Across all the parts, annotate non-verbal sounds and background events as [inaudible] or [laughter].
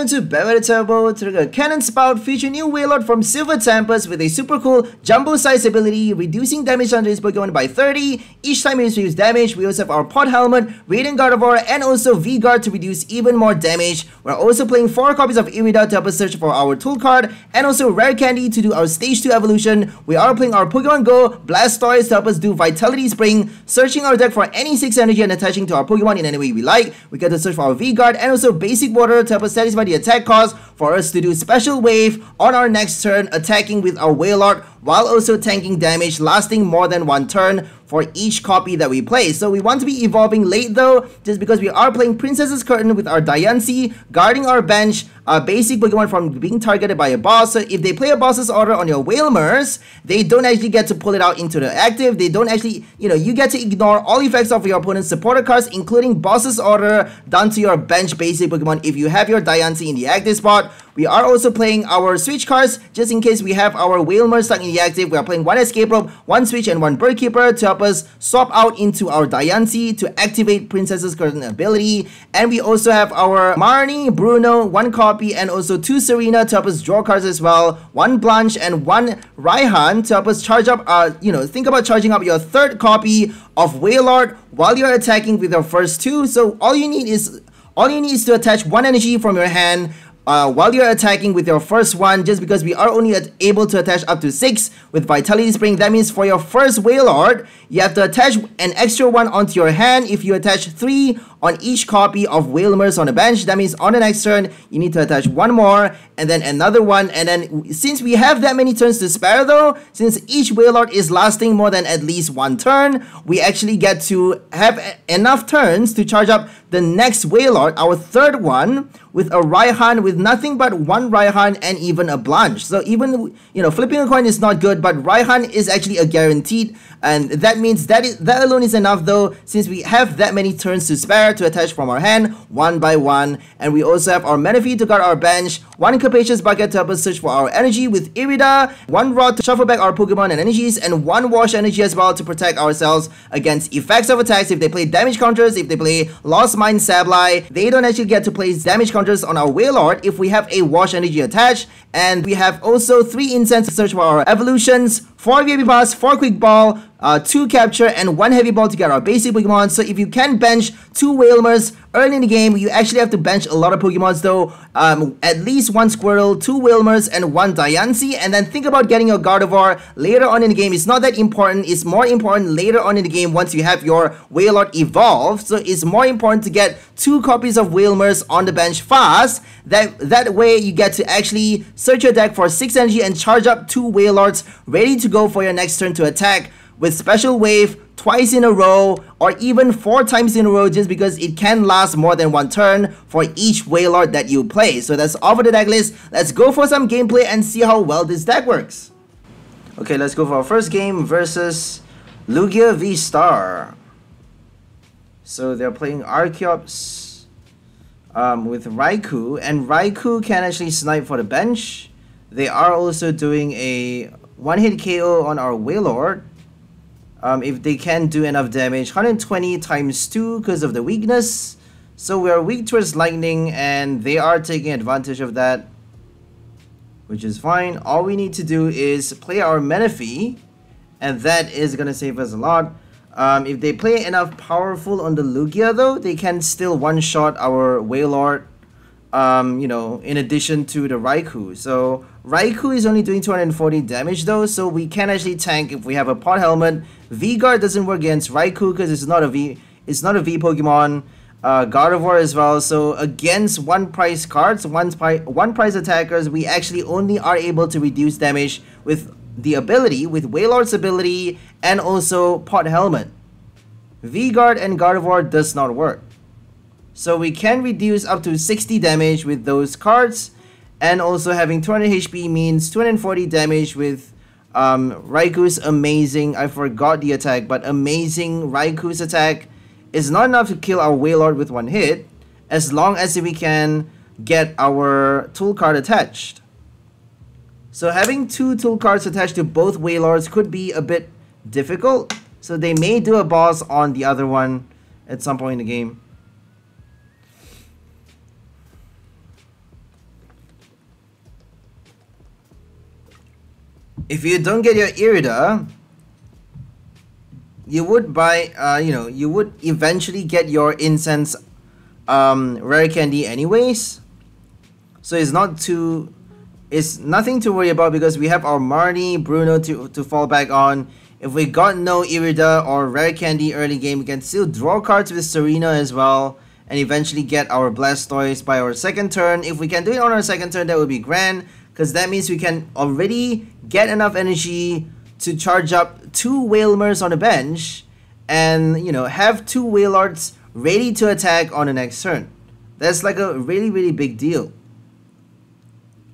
Hello to Better Turbo Trigger Cannon Spout feature new Wailord from Silver Tempest with a super cool jumbo size ability reducing damage on this Pokemon by 30 each time it receives damage. We also have our Pot Helmet, Radiant Gardevoir and also V-Guard to reduce even more damage. We're also playing 4 copies of Irida to help us search for our tool card and also Rare Candy to do our stage 2 evolution. We are playing our Pokemon Go Blastoise to help us do Vitality Spring, searching our deck for any 6 energy and attaching to our Pokemon in any way we like. We get to search for our V-Guard and also Basic Water to help us satisfy the attack cost for us to do Special Wave on our next turn, attacking with our Wailord while also tanking damage lasting more than one turn for each copy that we play. So we want to be evolving late though, just because we are playing Princess's Curtain with our Diancie, guarding our bench, a basic Pokemon from being targeted by a boss. So if they play a boss's order on your Wailmers, they don't actually get to pull it out into the active. They don't actually, you know, you get to ignore all effects of your opponent's supporter cards, including boss's order done to your bench basic Pokemon if you have your Diancie in the active spot. We are also playing our switch cards just in case we have our Wailmer stuck in the active. We are playing one escape rope, one switch, and one bird keeper to help us swap out into our Diancie to activate Princess's Curtain ability. And we also have our Marnie, Bruno, one copy, and also two Serena to help us draw cards as well. One Blanche and one Raihan to help us charge up, uh, you know, think about charging up your third copy of Wailord while you're attacking with your first two. So all you need is all you need is to attach one energy from your hand uh, while you're attacking with your first one, just because we are only able to attach up to 6 with Vitality Spring, that means for your first Wailord, you have to attach an extra one onto your hand. If you attach 3 on each copy of Wailmers on the bench, that means on the next turn, you need to attach one more, and then another one, and then since we have that many turns to spare though, since each Wailord is lasting more than at least one turn, we actually get to have enough turns to charge up the next Wailord, our third one, with a Raihan with nothing but one Raihan and even a Blanche. So even, you know, flipping a coin is not good, but Raihan is actually a guaranteed. And that means that is, that alone is enough though, since we have that many turns to spare to attach from our hand, one by one. And we also have our Manaphy to guard our bench, one Capacious Bucket to help us search for our energy with Irida, one Rod to shuffle back our Pokemon and energies, and one Wash energy as well to protect ourselves against effects of attacks if they play damage counters, if they play Lost Mine Sableye, they don't actually get to place damage counters on our Wailord if we have a Wash energy attached. And we have also 3 Incense to search for our evolutions, 4 VP Pass, 4 Quick Ball, uh, 2 Capture, and 1 Heavy Ball to get our basic Pokemon. So if you can bench 2 Wailmers early in the game, you actually have to bench a lot of Pokemons though. Um, at least 1 Squirtle, 2 Wailmers, and 1 Diancie. And then think about getting your Gardevoir later on in the game. It's not that important. It's more important later on in the game once you have your Wailord evolved. So it's more important to get 2 copies of Wailmers on the bench fast. That, that way you get to actually search your deck for 6 energy and charge up 2 Wailords ready to go for your next turn to attack with special wave twice in a row or even four times in a row just because it can last more than one turn for each Wailord that you play. So that's all for the deck list. Let's go for some gameplay and see how well this deck works. Okay, let's go for our first game versus Lugia V-Star. So they're playing Archeops um, with Raikou, and Raikou can actually snipe for the bench. They are also doing a one-hit KO on our Wailord um, if they can do enough damage. 120 times 2 because of the weakness. So we are weak towards lightning and they are taking advantage of that. Which is fine. All we need to do is play our Manaphy. And that is going to save us a lot. Um, if they play enough powerful on the Lugia though, they can still one-shot our Wailord um, you know, in addition to the Raikou. So Raikou is only doing 240 damage though, so we can actually tank if we have a pot helmet. V-Guard doesn't work against Raikou because it's not a V it's not a V Pokemon. Uh, Gardevoir as well. So against one price cards, one, one price attackers, we actually only are able to reduce damage with the ability, with Wailord's ability, and also Pot Helmet. V-Guard and Gardevoir does not work. So we can reduce up to 60 damage with those cards. And also having 200 HP means 240 damage with um, Raikou's amazing, I forgot the attack, but amazing Raikou's attack is not enough to kill our Wailord with one hit, as long as we can get our tool card attached. So having two tool cards attached to both Wailords could be a bit difficult, so they may do a boss on the other one at some point in the game. If you don't get your Irida, you would buy, uh, you know, you would eventually get your incense um, rare candy anyways. So it's not too, it's nothing to worry about because we have our Marnie, Bruno to, to fall back on. If we got no Irida or rare candy early game, we can still draw cards with Serena as well and eventually get our Blastoise by our second turn. If we can do it on our second turn, that would be grand because that means we can already get enough energy to charge up two Wailmers on the bench and, you know, have two Wailords ready to attack on the next turn. That's like a really, really big deal.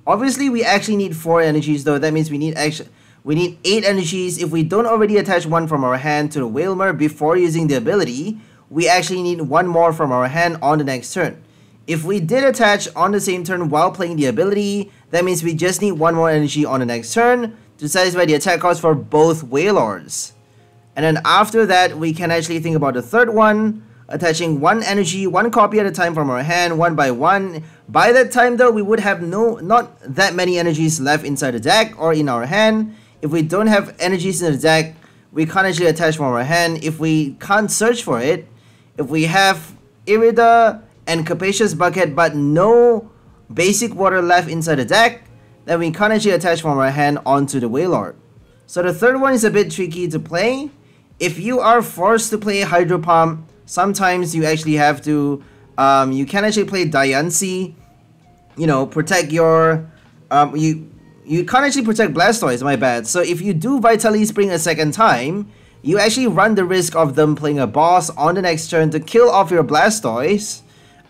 Obviously, we actually need four energies though. That means we need actually we need eight energies. If we don't already attach one from our hand to the Wailmer before using the ability, we actually need one more from our hand on the next turn. If we did attach on the same turn while playing the ability, that means we just need one more energy on the next turn to satisfy the attack cost for both Wailords. And then after that, we can actually think about the third one, attaching one energy, one copy at a time from our hand, one by one. By that time though, we would have no not that many energies left inside the deck or in our hand. If we don't have energies in the deck, we can't actually attach from our hand. If we can't search for it, if we have Irida and Capacious Bucket but no basic water left inside the deck, then we actually attach from our hand onto the Wailord. So the third one is a bit tricky to play. If you are forced to play Hydro Pump, sometimes you actually have to, um, you can actually play Diancie, you know, protect your, um, you, you can't actually protect Blastoise, my bad. So if you do Vitality Spring a second time, you actually run the risk of them playing a boss on the next turn to kill off your Blastoise,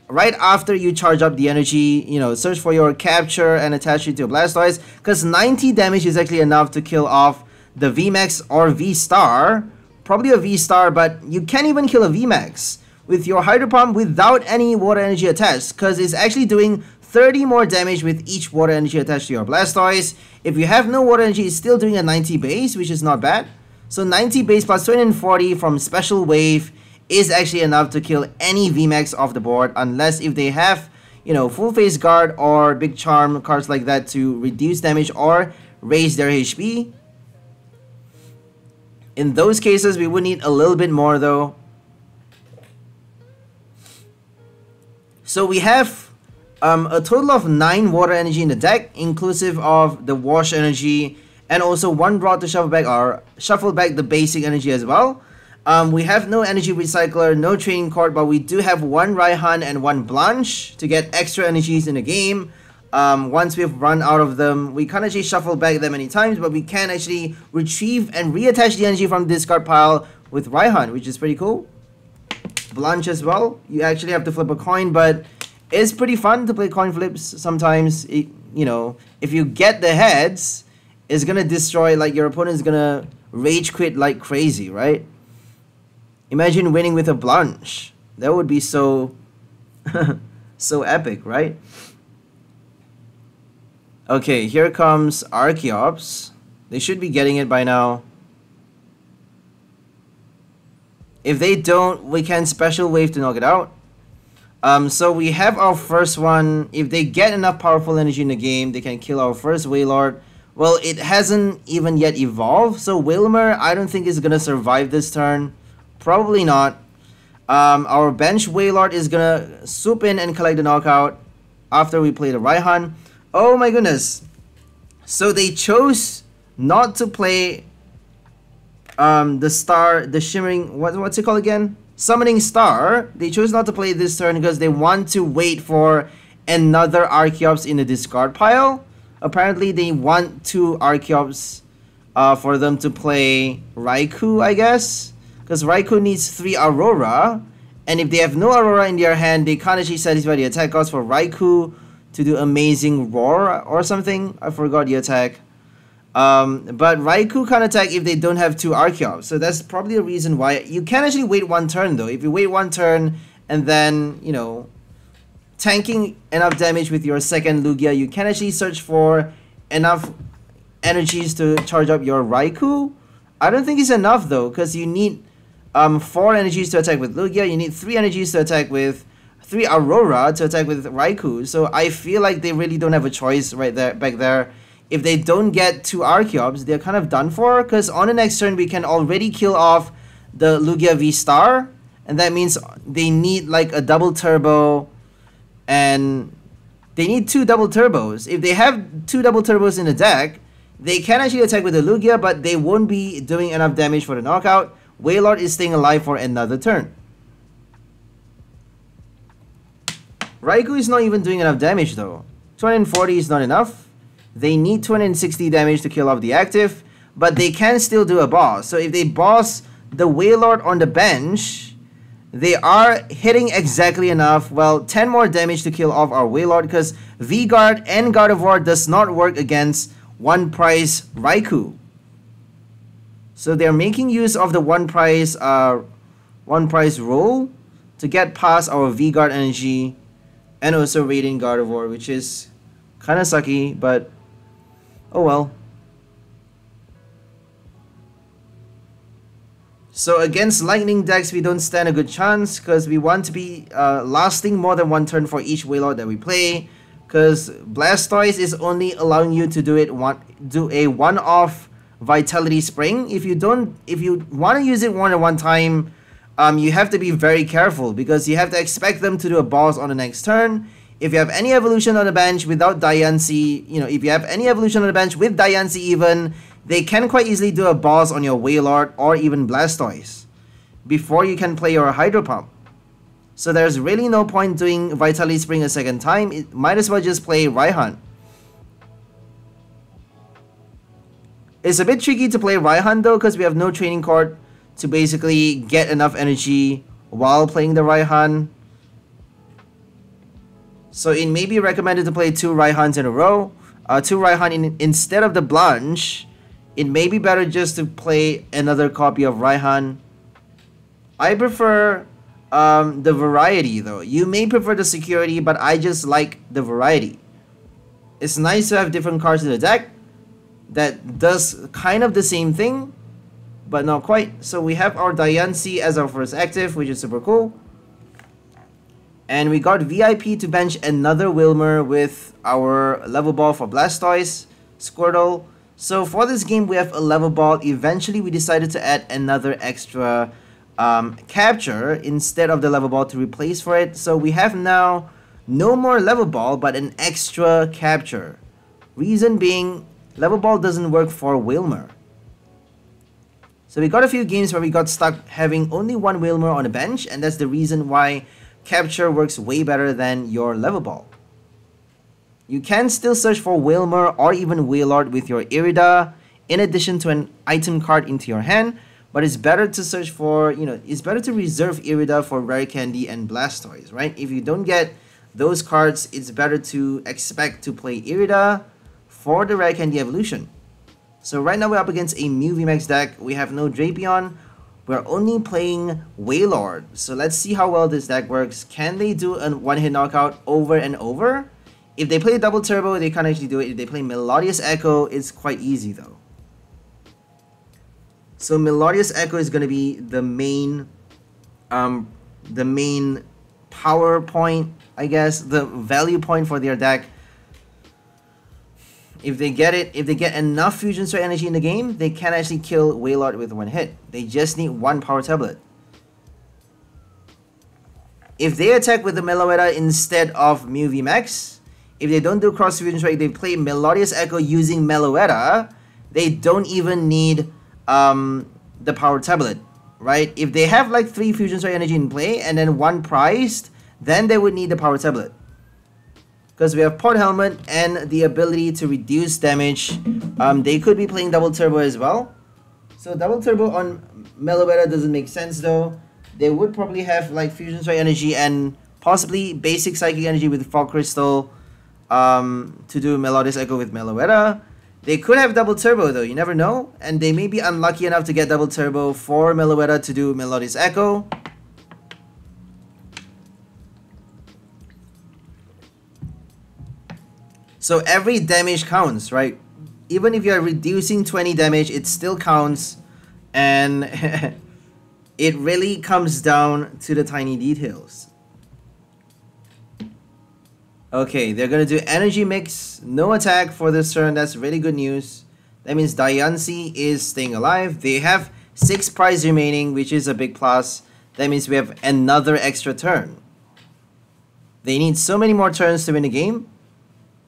right after you charge up the energy, you know, search for your capture and attach it to Blastoise, because 90 damage is actually enough to kill off the VMAX or V-Star, probably a V-Star, but you can't even kill a VMAX with your Hydro Pump without any water energy attached, because it's actually doing 30 more damage with each water energy attached to your Blastoise. If you have no water energy, it's still doing a 90 base, which is not bad. So 90 base plus 240 from Special Wave is actually enough to kill any VMAX off the board unless if they have, you know, full face guard or big charm cards like that to reduce damage or raise their HP. In those cases, we would need a little bit more though. So we have um, a total of 9 water energy in the deck, inclusive of the wash energy and also one draw to shuffle back or shuffle back the basic energy as well. Um, we have no energy recycler, no training card, but we do have one Raihan and one Blanche to get extra energies in the game. Um, once we've run out of them, we can't actually shuffle back them many times, but we can actually retrieve and reattach the energy from the discard pile with Raihan, which is pretty cool. Blanche as well. You actually have to flip a coin, but it's pretty fun to play coin flips sometimes. It, you know, if you get the heads, it's gonna destroy, like your opponent is gonna rage quit like crazy, right? Imagine winning with a Blanche. That would be so, [laughs] so epic, right? Okay, here comes Archeops. They should be getting it by now. If they don't, we can special wave to knock it out. Um, so we have our first one. If they get enough powerful energy in the game, they can kill our first Wailord. Well, it hasn't even yet evolved, so Wailmer, I don't think is gonna survive this turn. Probably not. Um, our bench Wailord is gonna swoop in and collect the knockout after we play the Raihan. Oh my goodness. So they chose not to play um, the star, the shimmering, what, what's it called again? Summoning Star. They chose not to play this turn because they want to wait for another Archeops in the discard pile. Apparently they want two Archeops uh, for them to play Raikou, I guess. Because Raikou needs 3 Aurora. And if they have no Aurora in their hand, they can't actually satisfy the attack cost for Raikou to do Amazing Roar or something. I forgot the attack. Um, but Raikou can't attack if they don't have two Archeops. So that's probably a reason why. You can actually wait one turn though. If you wait one turn and then, you know, tanking enough damage with your second Lugia, you can actually search for enough energies to charge up your Raikou. I don't think it's enough though, because you need um, 4 energies to attack with Lugia, you need 3 energies to attack with 3 Aurora to attack with Raikou. So I feel like they really don't have a choice right there back there. if they don't get two Archeops, they're kind of done for. Because on the next turn, we can already kill off the Lugia V Star. And that means they need like a double turbo and they need two double turbos. If they have two double turbos in the deck, they can actually attack with the Lugia, but they won't be doing enough damage for the knockout. Wailord is staying alive for another turn. Raikou is not even doing enough damage though. 240 is not enough. They need 260 damage to kill off the active, but they can still do a boss. So if they boss the Wailord on the bench, they are hitting exactly enough. Well, 10 more damage to kill off our Wailord because V-Guard and Gardevoir does not work against one price Raikou. So they're making use of the one price uh one price rule to get past our V-Guard energy and also Radiant Gardevoir, which is kinda sucky, but oh well. So against lightning decks, we don't stand a good chance because we want to be uh, lasting more than one turn for each Wailord that we play. Because Blastoise is only allowing you to do it one do a one-off Vitality Spring. If you don't, if you want to use it one at one time, um, you have to be very careful because you have to expect them to do a boss on the next turn. If you have any evolution on the bench without Diancie, you know, if you have any evolution on the bench with Diancie even, they can quite easily do a boss on your Wailord or even Blastoise before you can play your Hydro Pump. So there's really no point doing Vitality Spring a second time, it might as well just play Raihan. It's a bit tricky to play Raihan though because we have no training card to basically get enough energy while playing the Raihan. So it may be recommended to play two Raihans in a row, uh, two Raihan in, instead of the Blanche it may be better just to play another copy of Raihan. I prefer um, the variety though. You may prefer the security, but I just like the variety. It's nice to have different cards in the deck that does kind of the same thing, but not quite. So we have our Diancie as our first active, which is super cool. And we got VIP to bench another Wailmer with our level ball for Blastoise, Squirtle, so for this game, we have a level ball. Eventually, we decided to add another extra um, capture instead of the level ball to replace for it. So we have now no more level ball, but an extra capture. Reason being, level ball doesn't work for Wailmer. So we got a few games where we got stuck having only one Wailmer on the bench, and that's the reason why capture works way better than your level ball. You can still search for Wailmer or even Wailord with your Irida in addition to an item card into your hand, but it's better to search for, you know, it's better to reserve Irida for Rare Candy and Blastoise, right? If you don't get those cards, it's better to expect to play Irida for the Rare Candy evolution. So right now we're up against a Mew VMAX deck. We have no Drapion. We're only playing Wailord. So let's see how well this deck works. Can they do a one-hit knockout over and over? If they play double turbo, they can't actually do it. If they play Melodious Echo, it's quite easy though. So Melodious Echo is going to be the main, um, the main power point, I guess, the value point for their deck. If they get it, if they get enough Fusion Star energy in the game, they can actually kill Wailord with one hit. They just need one power tablet. If they attack with the Meloetta instead of Mew VMAX, if they don't do cross fusion strike, they play Melodious Echo using Meloetta, they don't even need um, the power tablet, right? If they have like three fusion strike energy in play and then one priced, then they would need the power tablet. Because we have Pot Helmet and the ability to reduce damage. Um, they could be playing Double Turbo as well. So Double Turbo on Meloetta doesn't make sense though. They would probably have like Fusion Strike energy and possibly basic Psychic energy with Fog Crystal um, to do Melodious Echo with Meloetta. They could have double turbo though, you never know. And they may be unlucky enough to get double turbo for Meloetta to do Melodious Echo. So every damage counts, right? Even if you're reducing 20 damage, it still counts. And [laughs] it really comes down to the tiny details. Okay, they're gonna do energy mix, no attack for this turn. That's really good news. That means Diancie is staying alive. They have six prize remaining, which is a big plus. That means we have another extra turn. They need so many more turns to win the game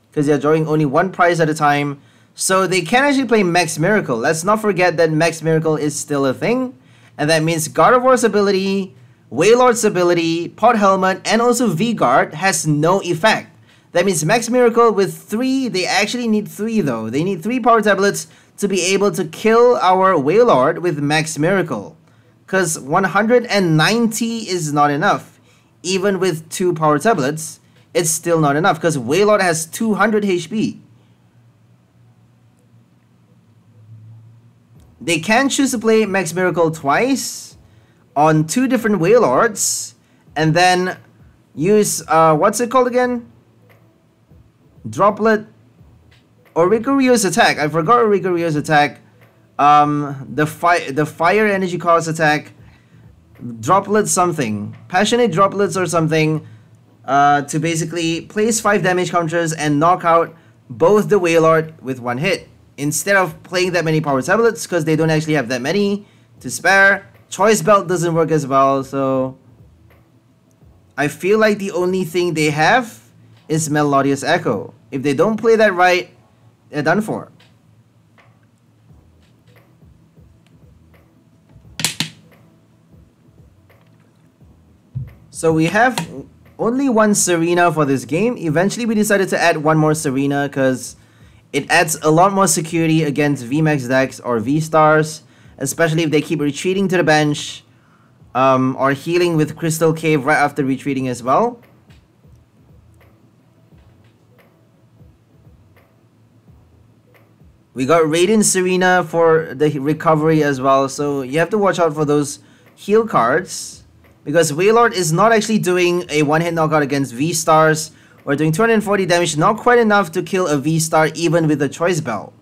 because they're drawing only one prize at a time. So they can actually play Max Miracle. Let's not forget that Max Miracle is still a thing. And that means Gardevoir's ability, Wailord's ability, Pot Helmet, and also V-Guard has no effect. That means Max Miracle with 3, they actually need 3 though. They need 3 power tablets to be able to kill our Wailord with Max Miracle. Because 190 is not enough. Even with 2 power tablets, it's still not enough because Wailord has 200 HP. They can choose to play Max Miracle twice on two different Wailords and then use, uh, what's it called again? Droplet or Oricorio's attack. I forgot Oricorio's attack. Um, the fire, the fire energy cost attack. Droplet something. Passionate droplets or something. Uh, to basically place 5 damage counters and knock out both the Wailord with one hit. Instead of playing that many power tablets, because they don't actually have that many to spare, Choice Belt doesn't work as well, so... I feel like the only thing they have is Melodious Echo. If they don't play that right, they're done for. So we have only one Serena for this game. Eventually we decided to add one more Serena because it adds a lot more security against VMAX decks or V-Stars, especially if they keep retreating to the bench um, or healing with Crystal Cave right after retreating as well. We got Raiden Serena for the recovery as well, so you have to watch out for those heal cards. Because Wailord is not actually doing a one-hit knockout against V-Stars. We're doing 240 damage, not quite enough to kill a V-Star even with the Choice Belt.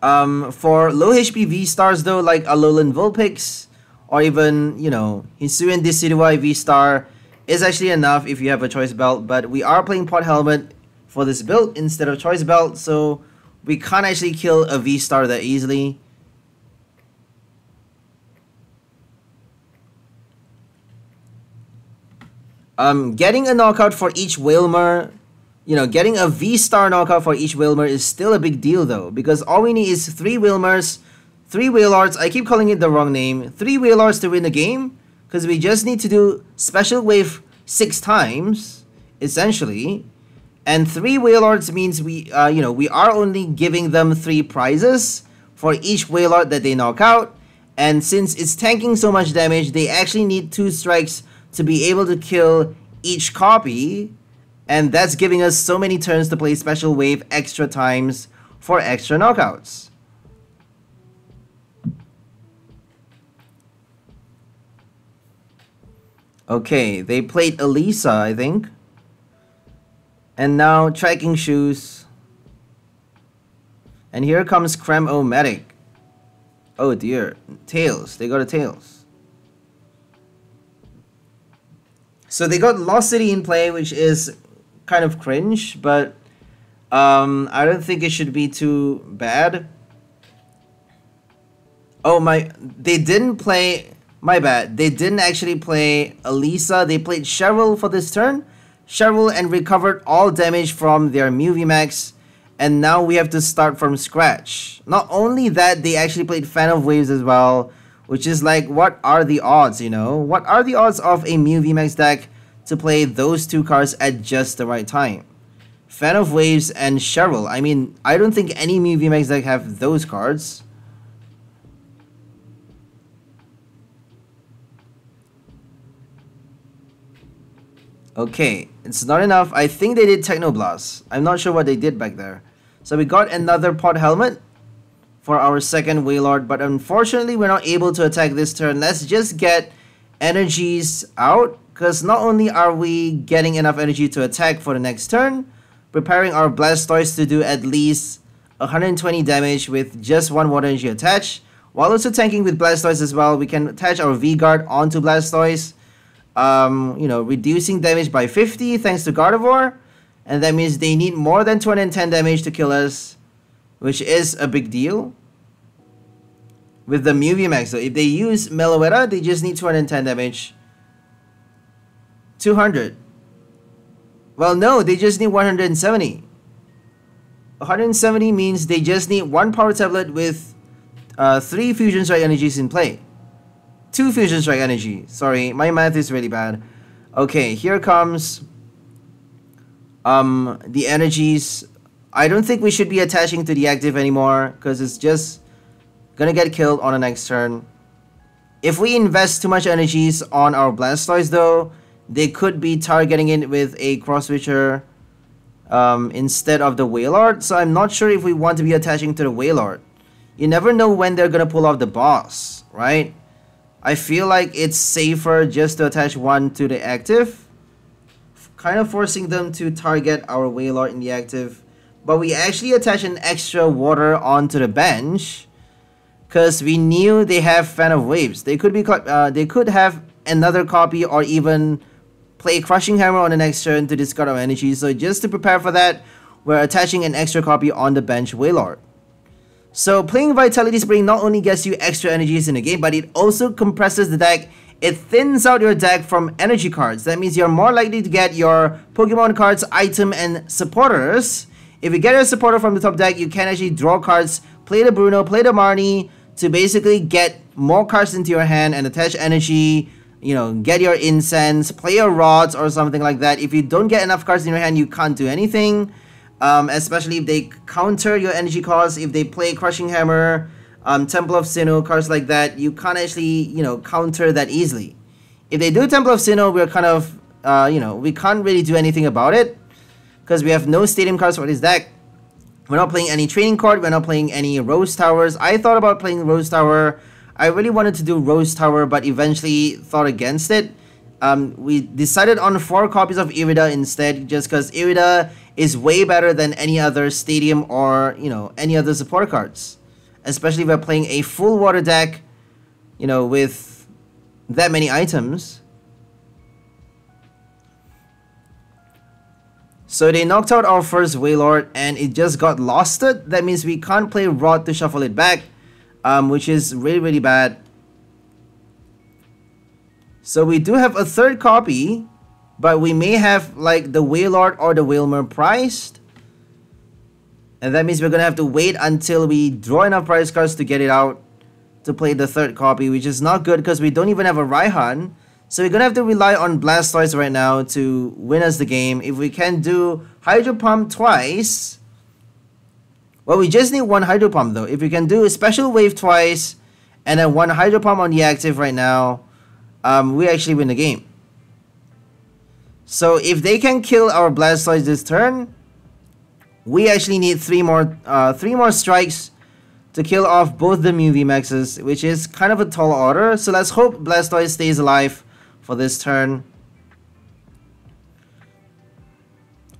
Um, for low HP V-Stars though, like Alolan Vulpix, or even, you know, Hisuian Decidueye V-Star, is actually enough if you have a choice belt, but we are playing pot helmet for this build instead of choice belt, so we can't actually kill a V-star that easily. Um, getting a knockout for each Wailmer, you know, getting a V-star knockout for each Wailmer is still a big deal though, because all we need is three Wailmers, three Wailords, I keep calling it the wrong name, three Wailords to win the game, because we just need to do special wave six times essentially. And three Wailords means we uh, you know we are only giving them three prizes for each Wailord that they knock out. And since it's tanking so much damage they actually need two strikes to be able to kill each copy and that's giving us so many turns to play special wave extra times for extra knockouts Okay, they played Elesa, I think. And now tracking shoes. And here comes Cram-O-Matic. Oh dear. Tails. They got a Tails. So they got Lost City in play, which is kind of cringe, but um, I don't think it should be too bad. Oh my, they didn't play my bad. They didn't actually play Elesa, They played Cheryl for this turn. Cheryl and recovered all damage from their Mew VMAX. And now we have to start from scratch. Not only that, they actually played Fan of Waves as well. Which is like, what are the odds, you know? What are the odds of a Mew VMAX deck to play those two cards at just the right time? Fan of Waves and Cheryl. I mean, I don't think any Mew VMAX deck have those cards. Okay, it's not enough. I think they did Technoblast. I'm not sure what they did back there. So we got another pot helmet for our second Wailord, but unfortunately we're not able to attack this turn. Let's just get energies out, because not only are we getting enough energy to attack for the next turn, preparing our Blastoise to do at least 120 damage with just one water energy attached, while also tanking with Blastoise as well, we can attach our V-Guard onto Blastoise um, you know, reducing damage by 50 thanks to Gardevoir. And that means they need more than 210 damage to kill us, which is a big deal. With the Mew VMAX, so if they use Meloetta, they just need 210 damage. 200. Well, no, they just need 170. 170 means they just need one power tablet with uh, three fusion strike energies in play. Two fusion strike energy. Sorry, my math is really bad. Okay, here comes um, the energies. I don't think we should be attaching to the active anymore because it's just gonna get killed on the next turn. If we invest too much energies on our Blastoise though, they could be targeting it with a Cross Switcher um, instead of the Wailord. So I'm not sure if we want to be attaching to the Wailord. You never know when they're gonna pull off the boss, right? I feel like it's safer just to attach one to the active. Kind of forcing them to target our Wailord in the active. But we actually attach an extra water onto the bench. Because we knew they have Fan of Waves. They could be uh, they could have another copy or even play Crushing Hammer on the next turn to discard our energy. So just to prepare for that, we're attaching an extra copy on the bench Wailord. So playing Vitality Spring not only gets you extra energies in the game, but it also compresses the deck. It thins out your deck from energy cards. That means you're more likely to get your Pokemon cards, item, and supporters. If you get a supporter from the top deck, you can actually draw cards, play the Bruno, play the Marnie, to basically get more cards into your hand and attach energy, you know, get your incense, play your rods or something like that. If you don't get enough cards in your hand, you can't do anything um, especially if they counter your energy costs, if they play Crushing Hammer, um, Temple of Sinnoh, cards like that, you can't actually, you know, counter that easily. If they do Temple of Sinnoh, we're kind of, uh, you know, we can't really do anything about it because we have no Stadium cards for this deck. We're not playing any Training Card, we're not playing any Rose Towers. I thought about playing Rose Tower. I really wanted to do Rose Tower, but eventually thought against it. Um, we decided on four copies of Irida instead, just because Irida is way better than any other stadium or you know any other support cards especially if we're playing a full water deck you know with that many items so they knocked out our first Wailord and it just got losted that means we can't play Rod to shuffle it back um, which is really really bad so we do have a third copy but we may have like the Wailord or the Wailmer priced. And that means we're gonna have to wait until we draw enough prize cards to get it out to play the third copy, which is not good because we don't even have a Raihan. So we're gonna have to rely on Blastoise right now to win us the game. If we can do Hydro Pump twice, well, we just need one Hydro Pump though. If we can do a Special Wave twice and then one Hydro Pump on the active right now, um, we actually win the game. So if they can kill our Blastoise this turn, we actually need three more uh, three more strikes to kill off both the Mew VMAXs, which is kind of a tall order. So let's hope Blastoise stays alive for this turn.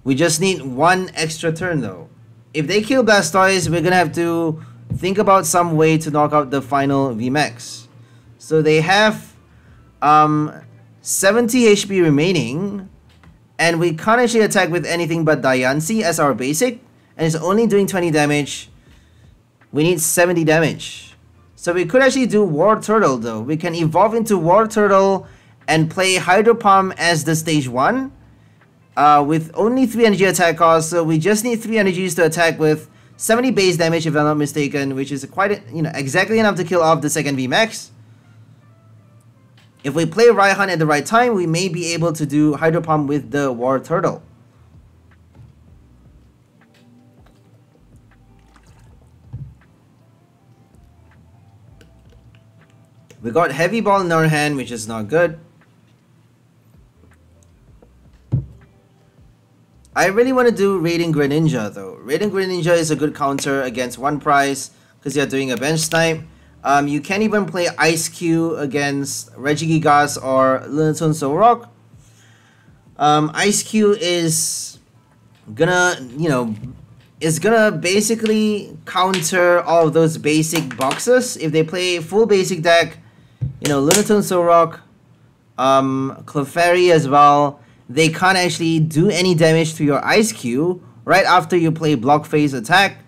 We just need one extra turn though. If they kill Blastoise, we're gonna have to think about some way to knock out the final VMAX. So they have um, 70 HP remaining and we can't actually attack with anything but Diancie as our basic, and it's only doing 20 damage. We need 70 damage. So we could actually do Wartortle though. We can evolve into Wartortle and play Hydro Pump as the stage 1. Uh, with only 3 energy attack cost, so we just need 3 energies to attack with 70 base damage if I'm not mistaken, which is quite, you know, exactly enough to kill off the second VMAX. If we play Raihan at the right time, we may be able to do Hydro Pump with the Wartortle. We got Heavy Ball in our hand, which is not good. I really want to do Radiant Greninja though. Radiant Greninja is a good counter against one prize because you're doing a bench snipe. Um, you can even play Eiscue against Regigigas or Lunatone Solrock. Um, Eiscue is gonna, you know, is gonna basically counter all of those basic boxes. If they play full basic deck, you know, Lunatone Solrock, um, Clefairy as well, they can't actually do any damage to your Eiscue right after you play Block Phase attack.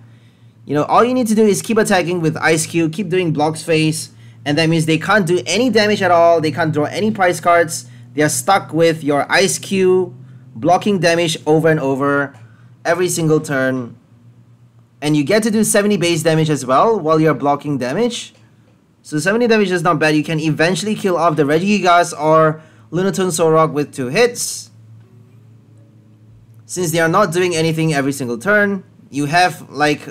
You know, all you need to do is keep attacking with Eiscue, keep doing Blocks Phase, and that means they can't do any damage at all, they can't draw any prize cards, they are stuck with your Eiscue, blocking damage over and over, every single turn. And you get to do 70 base damage as well while you're blocking damage. So 70 damage is not bad. You can eventually kill off the Regigigas or Lunatone Solrock with two hits. Since they are not doing anything every single turn, you have like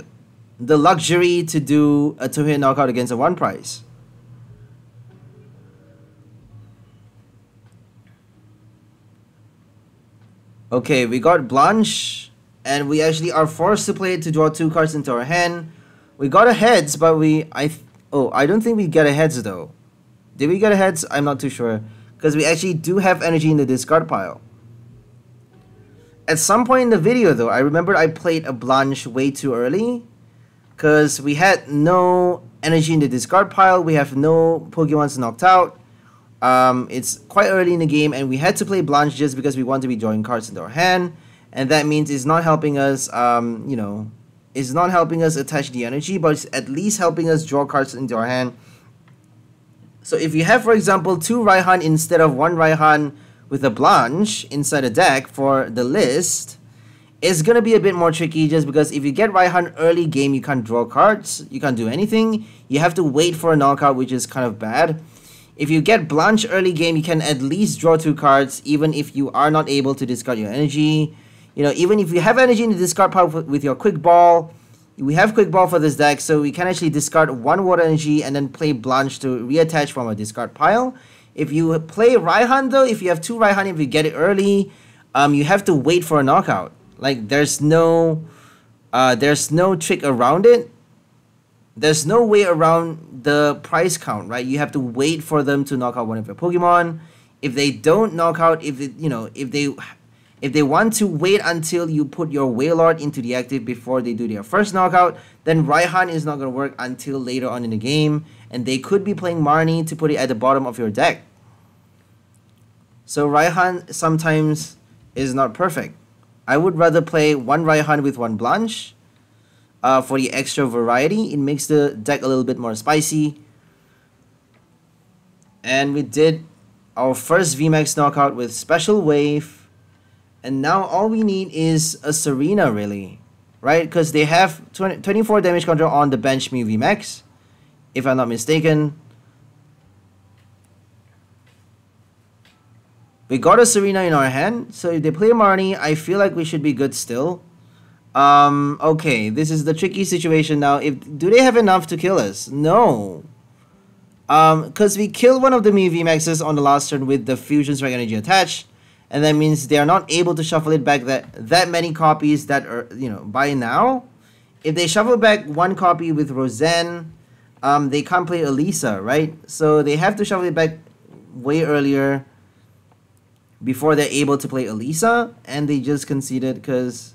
the luxury to do a two-hit knockout against a one price. Okay, we got Blanche, and we actually are forced to play it to draw two cards into our hand. We got a heads, but we I Oh, I don't think we get a heads though. Did we get a heads? I'm not too sure. Because we actually do have energy in the discard pile. At some point in the video though, I remember I played a Blanche way too early. Because we had no energy in the discard pile. We have no Pokemons knocked out. Um, it's quite early in the game and we had to play Blanche just because we want to be drawing cards into our hand. And that means it's not helping us, um, you know, it's not helping us attach the energy, but it's at least helping us draw cards into our hand. So if you have, for example, two Raihan instead of one Raihan with a Blanche inside a deck for the list, it's gonna be a bit more tricky just because if you get Raihan early game, you can't draw cards, you can't do anything. You have to wait for a knockout, which is kind of bad. If you get Blanche early game, you can at least draw two cards, even if you are not able to discard your energy. You know, even if you have energy in the discard pile with your quick ball, we have quick ball for this deck, so we can actually discard one water energy and then play Blanche to reattach from a discard pile. If you play Raihan though, if you have two Raihan, if you get it early, um, you have to wait for a knockout. Like there's no, uh, there's no trick around it. There's no way around the price count, right? You have to wait for them to knock out one of your Pokemon. If they don't knock out, if it, you know, if they if they want to wait until you put your Wailord into the active before they do their first knockout, then Raihan is not going to work until later on in the game, and they could be playing Marnie to put it at the bottom of your deck. So Raihan sometimes is not perfect. I would rather play one Raihan with one Blanche uh, for the extra variety. It makes the deck a little bit more spicy. And we did our first VMAX knockout with Special Wave and now all we need is a Serena, really. Right? Because they have 20, 24 damage control on the bench Mew VMAX. If I'm not mistaken. We got a Serena in our hand. So if they play Marnie, I feel like we should be good still. Um, okay, this is the tricky situation now. If Do they have enough to kill us? No. Um, because we killed one of the Mew VMAXs on the last turn with the Fusion Strike Energy attached and that means they are not able to shuffle it back that that many copies that are you know by now if they shuffle back one copy with Roseanne um, they can't play Elesa, right so they have to shuffle it back way earlier before they're able to play Elesa, and they just conceded because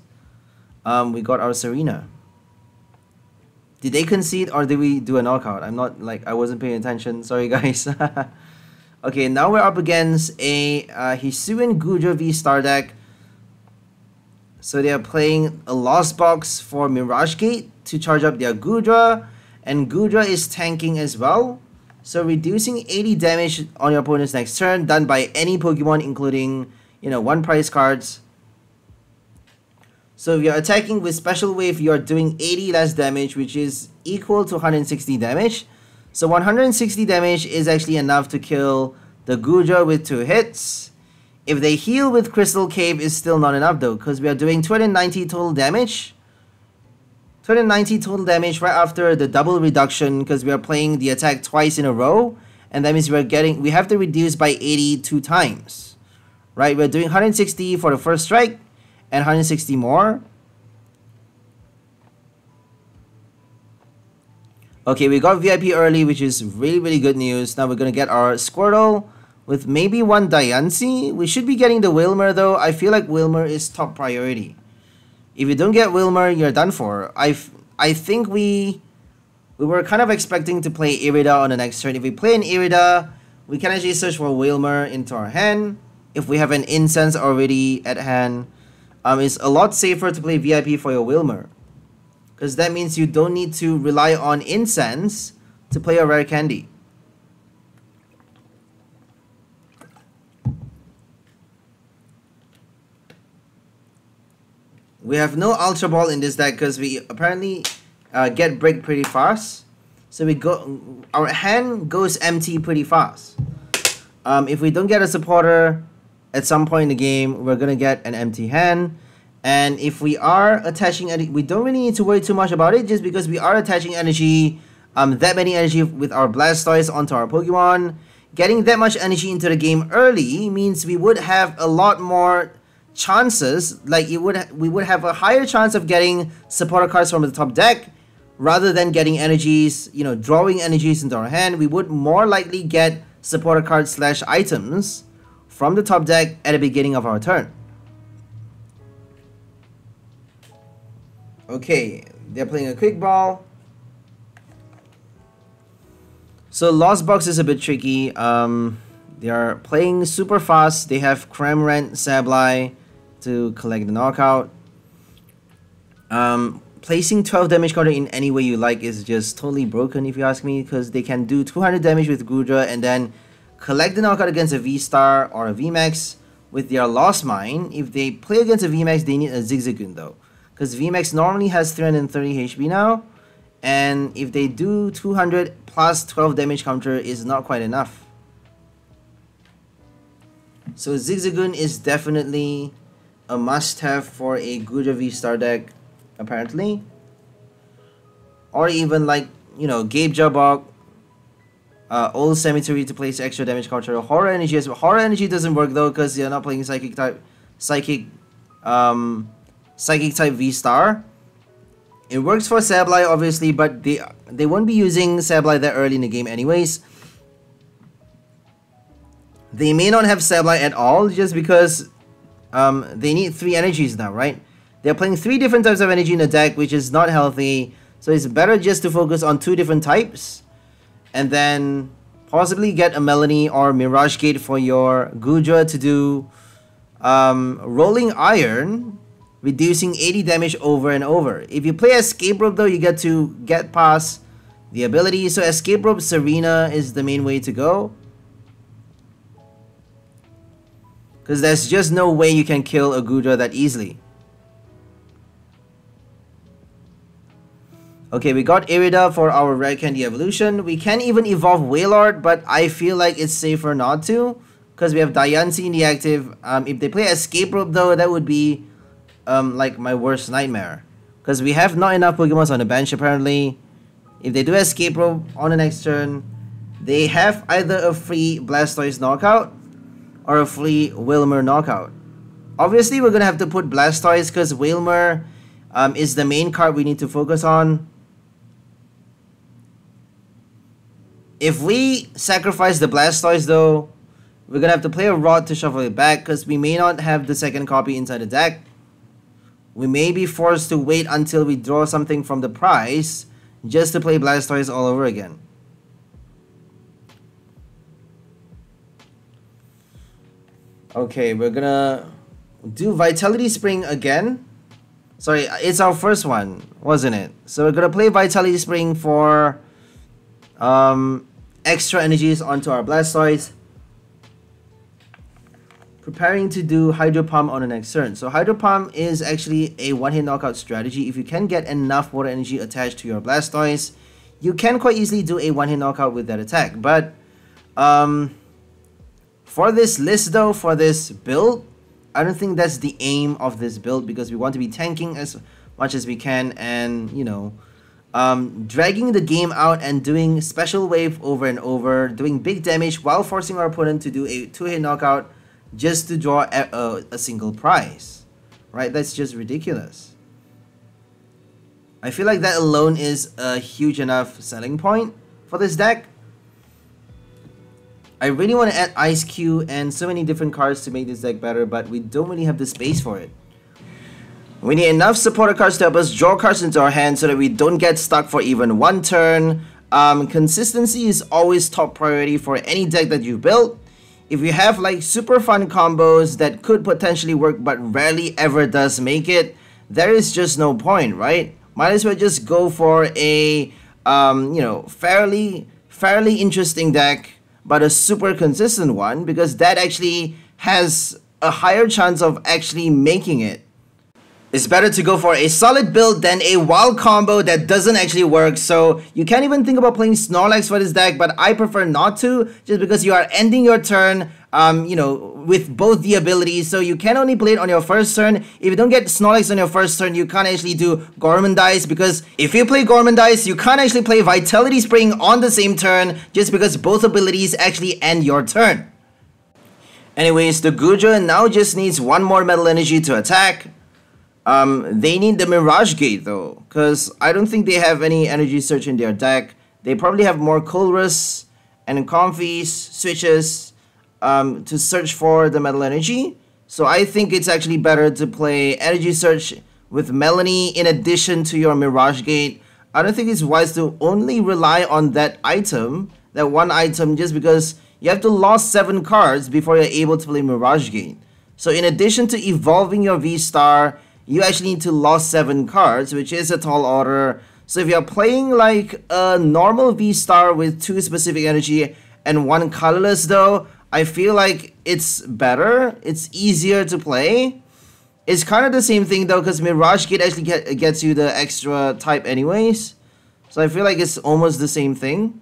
um, we got our Serena. did they concede or did we do a knockout I'm not like I wasn't paying attention [laughs] sorry guys [laughs] Okay, now we're up against a uh, Hisuian Goodra V Star deck. So they are playing a Lost Box for Mirage Gate to charge up their Goodra. And Goodra is tanking as well. So reducing 80 damage on your opponent's next turn, done by any Pokemon, including, you know, one price cards. So if you're attacking with Special Wave, you're doing 80 less damage, which is equal to 160 damage. So 160 damage is actually enough to kill the Goodra with two hits. If they heal with Crystal Cave is still not enough though, because we are doing 290 total damage. 290 total damage right after the double reduction because we are playing the attack twice in a row. And that means we're getting, we have to reduce by 82 times. Right, we're doing 160 for the first strike and 160 more. Okay, we got VIP early, which is really, really good news. Now we're going to get our Squirtle with maybe one Diancie. We should be getting the Wailmer though. I feel like Wailmer is top priority. If you don't get Wailmer, you're done for. I I think we we were kind of expecting to play Irida on the next turn. If we play an Irida, we can actually search for Wailmer into our hand. If we have an incense already at hand, um, it's a lot safer to play VIP for your Wailmer. Because that means you don't need to rely on incense to play a rare candy. We have no Ultra Ball in this deck because we apparently uh, get break pretty fast. So we go, our hand goes empty pretty fast. Um, if we don't get a supporter at some point in the game, we're gonna get an empty hand. And if we are attaching, we don't really need to worry too much about it just because we are attaching energy, um, that many energy with our Blastoise onto our Pokemon. Getting that much energy into the game early means we would have a lot more chances, like it would we would have a higher chance of getting supporter cards from the top deck rather than getting energies, you know, drawing energies into our hand. We would more likely get supporter cards slash items from the top deck at the beginning of our turn. Okay, they're playing a quick ball. So Lost Box is a bit tricky. Um, they are playing super fast. They have Cramorant, Sableye, to collect the knockout. Um, placing 12 damage counter in any way you like is just totally broken if you ask me because they can do 200 damage with Goodra and then collect the knockout against a V-Star or a VMAX with their Lost Mine. If they play against a VMAX, they need a Zigzagoon though because VMAX normally has 330 HP now and if they do 200 plus 12 damage counter is not quite enough. So Zigzagoon is definitely a must-have for a good V star deck, apparently. Or even like, you know, Gapejaw Bog, uh, Old Cemetery to place extra damage counter. Horror Energy as well. Horror Energy doesn't work though because you're not playing Psychic type, Psychic, um, Psychic type V star. It works for Sableye obviously, but they they won't be using Sableye that early in the game anyways. They may not have Sableye at all just because um, they need three energies now, right? They're playing three different types of energy in the deck, which is not healthy. So it's better just to focus on two different types. And then possibly get a Melanie or Mirage Gate for your Goodra to do um, Rolling Iron, reducing 80 damage over and over. If you play Escape Rope though, you get to get past the ability. So Escape Rope Serena is the main way to go. Because there's just no way you can kill a Goodra that easily. Okay, we got Irida for our Rare Candy evolution. We can even evolve Wailord, but I feel like it's safer not to. Because we have Diancie in the active. Um, if they play Escape Rope though, that would be um, like my worst nightmare. Because we have not enough Pokemon on the bench apparently. If they do Escape Rope on the next turn, they have either a free Blastoise knockout or a free Wailmer knockout. Obviously, we're going to have to put Blastoise because Wailmer um, is the main card we need to focus on. If we sacrifice the Blastoise though, we're going to have to play a Rod to shuffle it back because we may not have the second copy inside the deck. We may be forced to wait until we draw something from the prize just to play Blastoise all over again. Okay, we're gonna do Vitality Spring again. Sorry, it's our first one, wasn't it? So we're gonna play Vitality Spring for um, extra energies onto our Blastoise. Preparing to do Hydro Pump on the next turn. So Hydro Pump is actually a one-hit knockout strategy. If you can get enough water energy attached to your Blastoise, you can quite easily do a one-hit knockout with that attack. But um, for this list though, for this build, I don't think that's the aim of this build because we want to be tanking as much as we can and, you know, um, dragging the game out and doing special wave over and over, doing big damage while forcing our opponent to do a two-hit knockout just to draw a, a, a single prize. Right? That's just ridiculous. I feel like that alone is a huge enough selling point for this deck. I really want to add Eiscue and so many different cards to make this deck better, but we don't really have the space for it. We need enough supporter cards to help us draw cards into our hand so that we don't get stuck for even one turn. Um, consistency is always top priority for any deck that you build. If you have like super fun combos that could potentially work but rarely ever does make it, there is just no point, right? Might as well just go for a um, you know fairly fairly interesting deck, but a super consistent one because that actually has a higher chance of actually making it. It's better to go for a solid build than a wild combo that doesn't actually work. So you can't even think about playing Snorlax for this deck, but I prefer not to just because you are ending your turn um, you know, with both the abilities. So you can only play it on your first turn. If you don't get Snorlax on your first turn, you can't actually do Gourmandize because if you play Gourmandize, you can't actually play Vitality Spring on the same turn just because both abilities actually end your turn. Anyways, the Goodra now just needs one more Metal Energy to attack. Um, they need the Mirage Gate though, because I don't think they have any Energy Search in their deck. They probably have more Colress and Comfeys, Switches um, to search for the Metal Energy. So I think it's actually better to play Energy Search with Melanie in addition to your Mirage Gate. I don't think it's wise to only rely on that item, that one item, just because you have to lose 7 cards before you're able to play Mirage Gate. So in addition to evolving your V-Star, you actually need to lose 7 cards, which is a tall order. So if you're playing like a normal V-Star with 2 specific energy and 1 colorless though, I feel like it's better, it's easier to play. It's kind of the same thing though because Mirage Gate actually get, gets you the extra type anyways. So I feel like it's almost the same thing.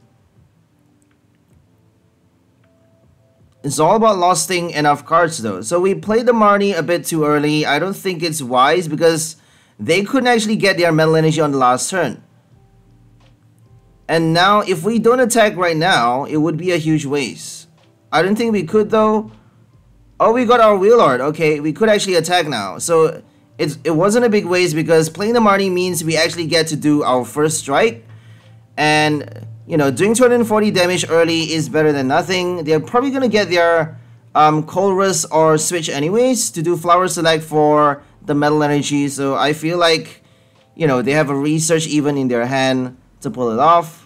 It's all about losing enough cards though. So we played the Marnie a bit too early. I don't think it's wise because they couldn't actually get their Metal Energy on the last turn. And now if we don't attack right now, it would be a huge waste. I don't think we could though. Oh, we got our wheel art. Okay, we could actually attack now. So it's, it wasn't a big waste because playing the Marnie means we actually get to do our first strike. And you know, doing 240 damage early is better than nothing. They're probably going to get their um, Colress or Switch anyways to do Flower Select for the Metal Energy. So I feel like, you know, they have a research even in their hand to pull it off.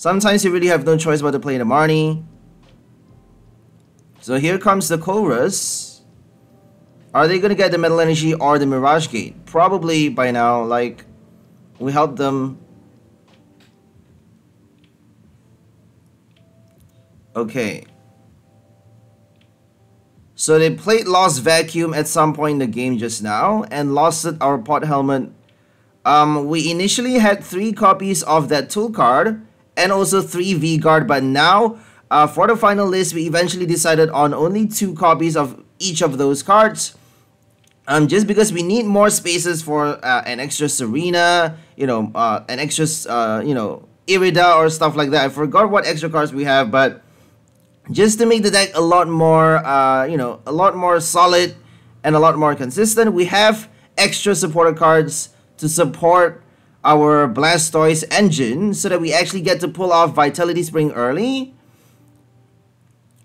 Sometimes you really have no choice but to play the Marnie. So here comes the Colress. Are they going to get the Metal Energy or the Mirage Gate? Probably by now, like we helped them okay so they played Lost Vacuum at some point in the game just now and lost it our pot helmet um, we initially had three copies of that tool card and also three V guard but now uh, for the final list we eventually decided on only two copies of each of those cards um, just because we need more spaces for uh, an extra Serena, you know, uh, an extra, uh, you know, Irida or stuff like that. I forgot what extra cards we have, but just to make the deck a lot more, uh, you know, a lot more solid and a lot more consistent, we have extra supporter cards to support our Blastoise engine so that we actually get to pull off Vitality Spring early.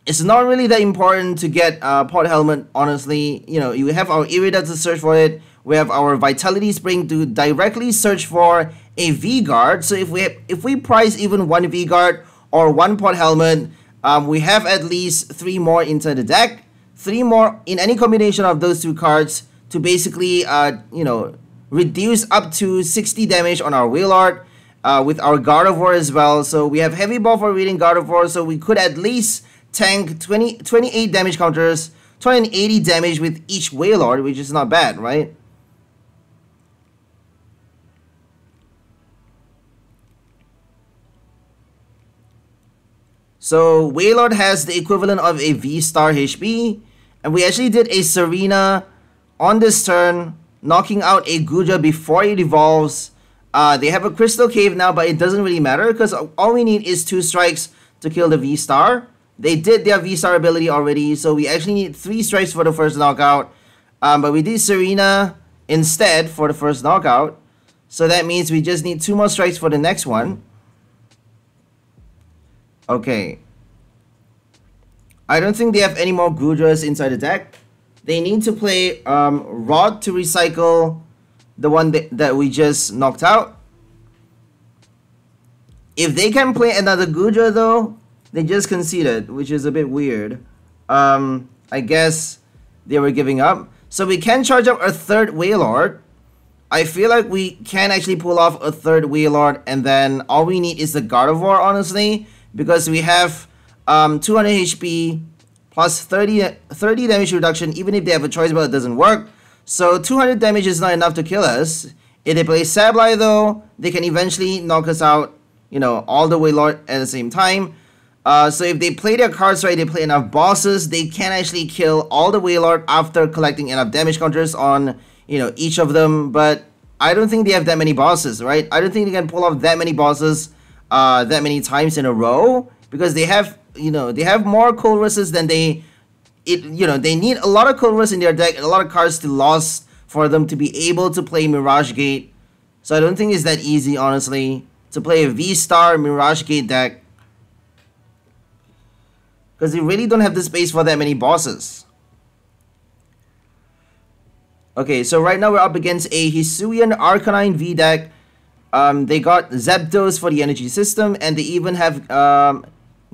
It's not really that important to get a pot helmet honestly. You know you have our irida to search for it. We have our vitality spring to directly search for a v guard so if we if we price even one v guard or one pot helmet um, we have at least three more into the deck. Three more in any combination of those two cards to basically uh, you know reduce up to 60 damage on our Wailord uh, with our Gardevoir as well so we have heavy ball for Radiant Gardevoir so we could at least tank 20, 28 damage counters, 280 damage with each Wailord, which is not bad, right? So Wailord has the equivalent of a V-Star HP, and we actually did a Serena on this turn, knocking out a Goodra before it evolves. Uh, they have a Crystal Cave now, but it doesn't really matter because all we need is two strikes to kill the V-Star. They did their V-Star ability already, so we actually need 3 strikes for the first knockout. Um, but we did Serena instead for the first knockout. So that means we just need 2 more strikes for the next one. Okay. I don't think they have any more Goodras inside the deck. They need to play um, Rod to recycle the one that, that we just knocked out. If they can play another Goodra though, they just conceded, which is a bit weird. Um, I guess they were giving up. So we can charge up a third Wailord. I feel like we can actually pull off a third Wailord and then all we need is the Gardevoir, honestly. Because we have um, 200 HP plus 30, 30 damage reduction even if they have a choice but it doesn't work. So 200 damage is not enough to kill us. If they play Sableye though, they can eventually knock us out, you know, all the Wailord at the same time. Uh, so if they play their cards right, they play enough bosses, they can actually kill all the Wailord after collecting enough damage counters on, you know, each of them. But I don't think they have that many bosses, right? I don't think they can pull off that many bosses uh, that many times in a row because they have, you know, they have more Colresses than they, it, you know, they need a lot of Colress in their deck and a lot of cards to lost for them to be able to play Mirage Gate. So I don't think it's that easy, honestly, to play a V-Star Mirage Gate deck because they really don't have the space for that many bosses. Okay, so right now we're up against a Hisuian Arcanine V deck. Um, they got Zapdos for the energy system, and they even have um,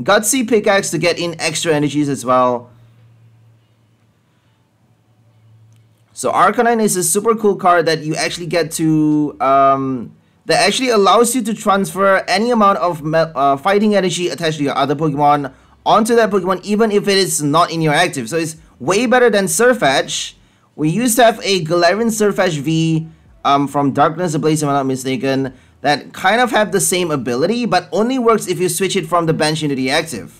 Gutsy Pickaxe to get in extra energies as well. So Arcanine is a super cool card that you actually get to um, that actually allows you to transfer any amount of uh, fighting energy attached to your other Pokemon onto that Pokemon even if it is not in your active. So it's way better than Sirfetch'd. We used to have a Galarian Sirfetch'd V um, from Darkness Ablaze if I'm not mistaken that kind of have the same ability but only works if you switch it from the bench into the active.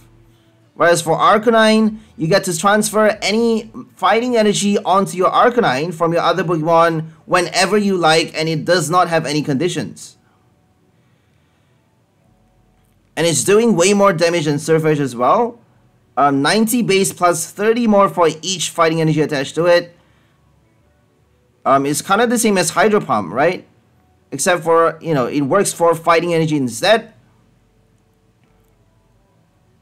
Whereas for Arcanine, you get to transfer any fighting energy onto your Arcanine from your other Pokemon whenever you like and it does not have any conditions and it's doing way more damage than Sirfetch'd as well. Um, 90 base plus 30 more for each fighting energy attached to it. Um, it's kind of the same as Hydro Pump, right? Except for, you know, it works for fighting energy instead.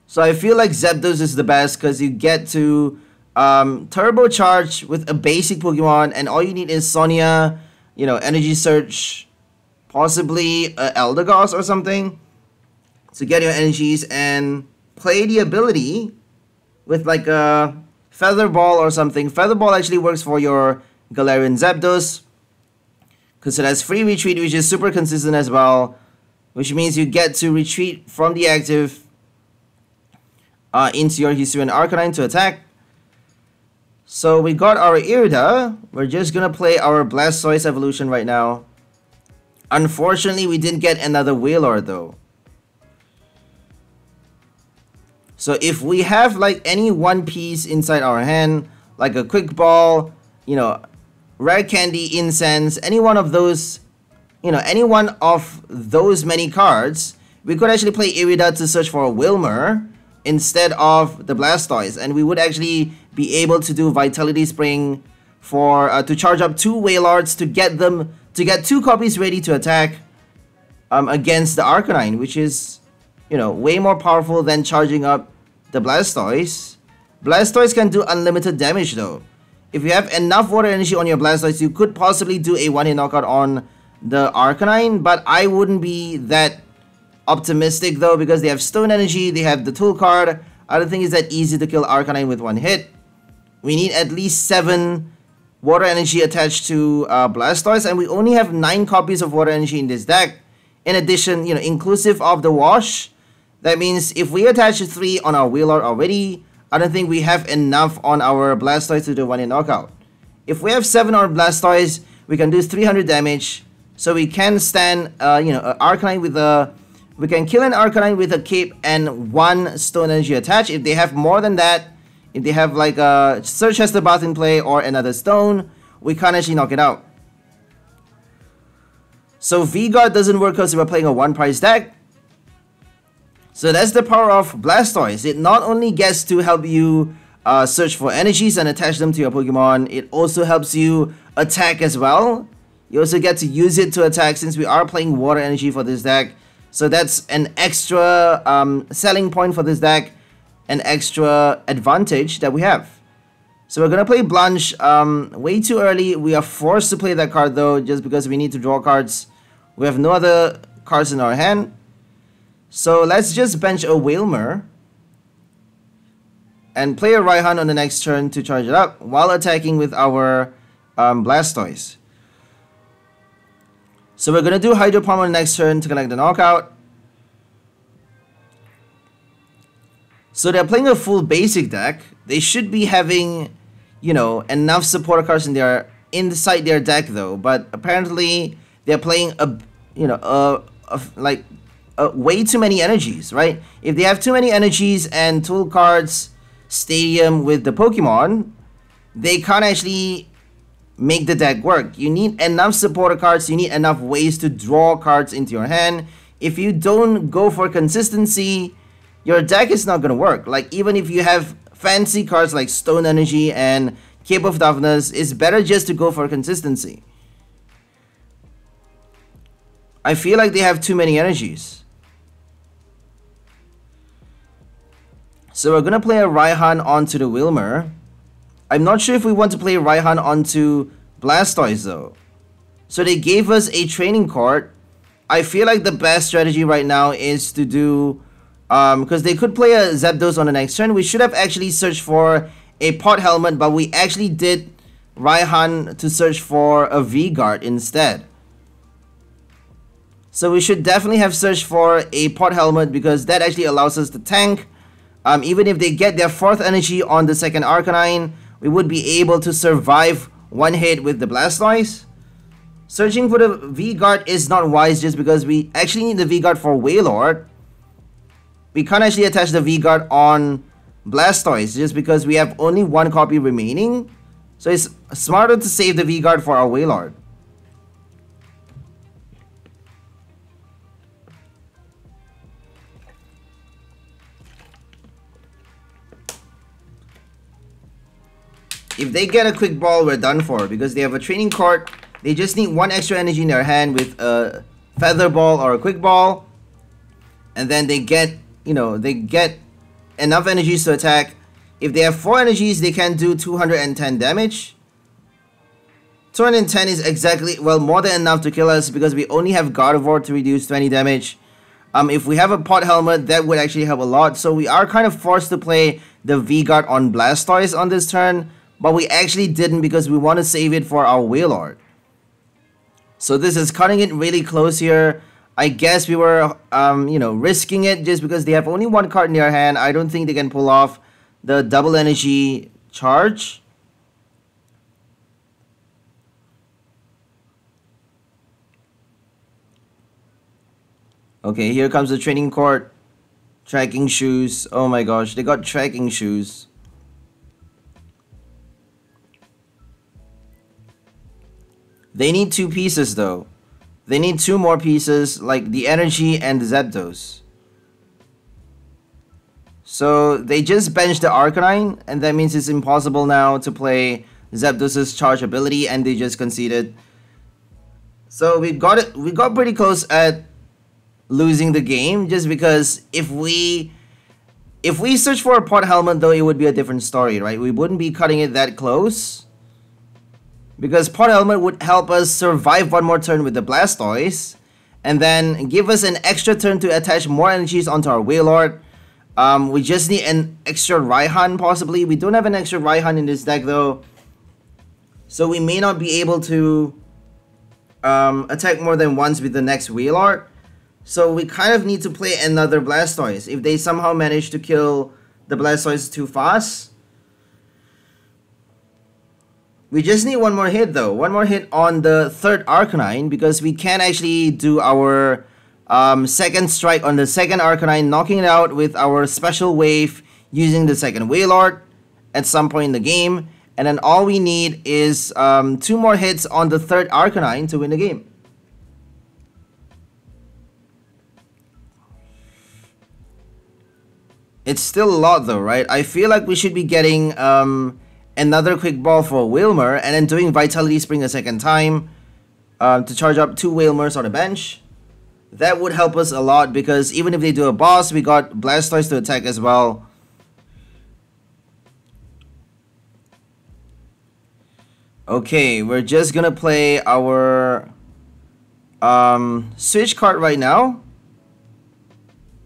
So I feel like Zapdos is the best because you get to um, turbocharge with a basic Pokemon and all you need is Sonia, you know, Energy Search, possibly uh, Eldegoss or something to get your energies and play the ability with like a feather ball or something. Feather ball actually works for your Galarian Zapdos because it has free retreat which is super consistent as well which means you get to retreat from the active uh, into your Hisuian Arcanine to attack. So we got our Irida. We're just gonna play our Blastoise evolution right now. Unfortunately, we didn't get another Wailord though. So if we have like any one piece inside our hand, like a quick ball, you know, rare candy, incense, any one of those, you know, any one of those many cards, we could actually play Irida to search for Wailmer instead of the Blastoise, and we would actually be able to do Vitality Spring for uh, to charge up two Wailords to get them to get two copies ready to attack um, against the Arcanine, which is you know, way more powerful than charging up the Blastoise. Blastoise can do unlimited damage though. If you have enough water energy on your Blastoise, you could possibly do a one-hit knockout on the Arcanine, but I wouldn't be that optimistic though because they have Stone Energy, they have the Tool card. I don't think it's that easy to kill Arcanine with one hit. We need at least 7 water energy attached to uh, Blastoise and we only have 9 copies of water energy in this deck. In addition, you know, inclusive of the wash, that means if we attach 3 on our Wailord already, I don't think we have enough on our Blastoise to do one in knockout. If we have 7 on Blastoise, we can do 300 damage. So we can stand, uh, you know, an Arcanine with a... We can kill an Arcanine with a cape and one Stone Energy attached. If they have more than that, if they have like a Surge Chester Bath in play or another Stone, we can't actually knock it out. So V-Guard doesn't work because we're playing a one price deck. So that's the power of Blastoise. It not only gets to help you uh, search for energies and attach them to your Pokemon, it also helps you attack as well. You also get to use it to attack since we are playing water energy for this deck. So that's an extra um, selling point for this deck, an extra advantage that we have. So we're gonna play Blanche um, way too early. We are forced to play that card though, just because we need to draw cards. We have no other cards in our hand. So let's just bench a Wailmer and play a Raihan on the next turn to charge it up while attacking with our um, Blastoise. So we're gonna do Hydro Pump on the next turn to connect the knockout. So they're playing a full basic deck. They should be having, you know, enough supporter cards in their inside their deck though. But apparently they're playing a, you know, a, a like a, way too many energies, right? If they have too many energies and tool cards, stadium with the Pokemon, they can't actually make the deck work. You need enough supporter cards, you need enough ways to draw cards into your hand. If you don't go for consistency, your deck is not going to work. Like, even if you have fancy cards like Stone Energy and Cape of Toughness, it's better just to go for consistency. I feel like they have too many energies. So we're going to play a Raihan onto the Wailmer. I'm not sure if we want to play Raihan onto Blastoise though. So they gave us a training card. I feel like the best strategy right now is to do um because they could play a Zapdos on the next turn. We should have actually searched for a pot helmet, but we actually did Raihan to search for a V-Guard instead. So we should definitely have searched for a pot helmet because that actually allows us to tank. Um, even if they get their fourth energy on the second Arcanine, we would be able to survive one hit with the Blastoise. Searching for the V-Guard is not wise just because we actually need the V-Guard for Wailord. We can't actually attach the V-Guard on Blastoise just because we have only one copy remaining. So it's smarter to save the V-Guard for our Wailord. If they get a quick ball, we're done for because they have a training card. They just need one extra energy in their hand with a feather ball or a quick ball. And then they get, you know, they get enough energies to attack. If they have four energies, they can do 210 damage. 210 is exactly, well, more than enough to kill us because we only have Gardevoir to reduce 20 damage. Um, if we have a pot helmet, that would actually help a lot. So we are kind of forced to play the V-Guard on Blastoise on this turn but we actually didn't because we want to save it for our Wailord. So this is cutting it really close here. I guess we were, um, you know, risking it just because they have only one card in their hand. I don't think they can pull off the double energy charge. Okay, here comes the training court. Trekking Shoes. Oh my gosh, they got Trekking Shoes. They need two pieces though. They need two more pieces like the energy and the Zapdos. So they just benched the Arcanine and that means it's impossible now to play Zapdos' charge ability and they just conceded. So we got it we got pretty close at losing the game just because if we if we search for a pot helmet though it would be a different story, right? We wouldn't be cutting it that close because Pot Helmet would help us survive one more turn with the Blastoise and then give us an extra turn to attach more energies onto our Wailord. Um, we just need an extra Raihan possibly. We don't have an extra Raihan in this deck though. So we may not be able to um, attack more than once with the next Wailord. So we kind of need to play another Blastoise. If they somehow manage to kill the Blastoise too fast, we just need one more hit though. One more hit on the third Arcanine because we can actually do our um, second strike on the second Arcanine, knocking it out with our special wave using the second Wailord at some point in the game. And then all we need is um, two more hits on the third Arcanine to win the game. It's still a lot though, right? I feel like we should be getting... Um, another quick ball for Wailmer, and then doing Vitality Spring a second time uh, to charge up two Wailmers on the bench. That would help us a lot because even if they do a boss, we got Blastoise to attack as well. Okay, we're just gonna play our um, switch card right now.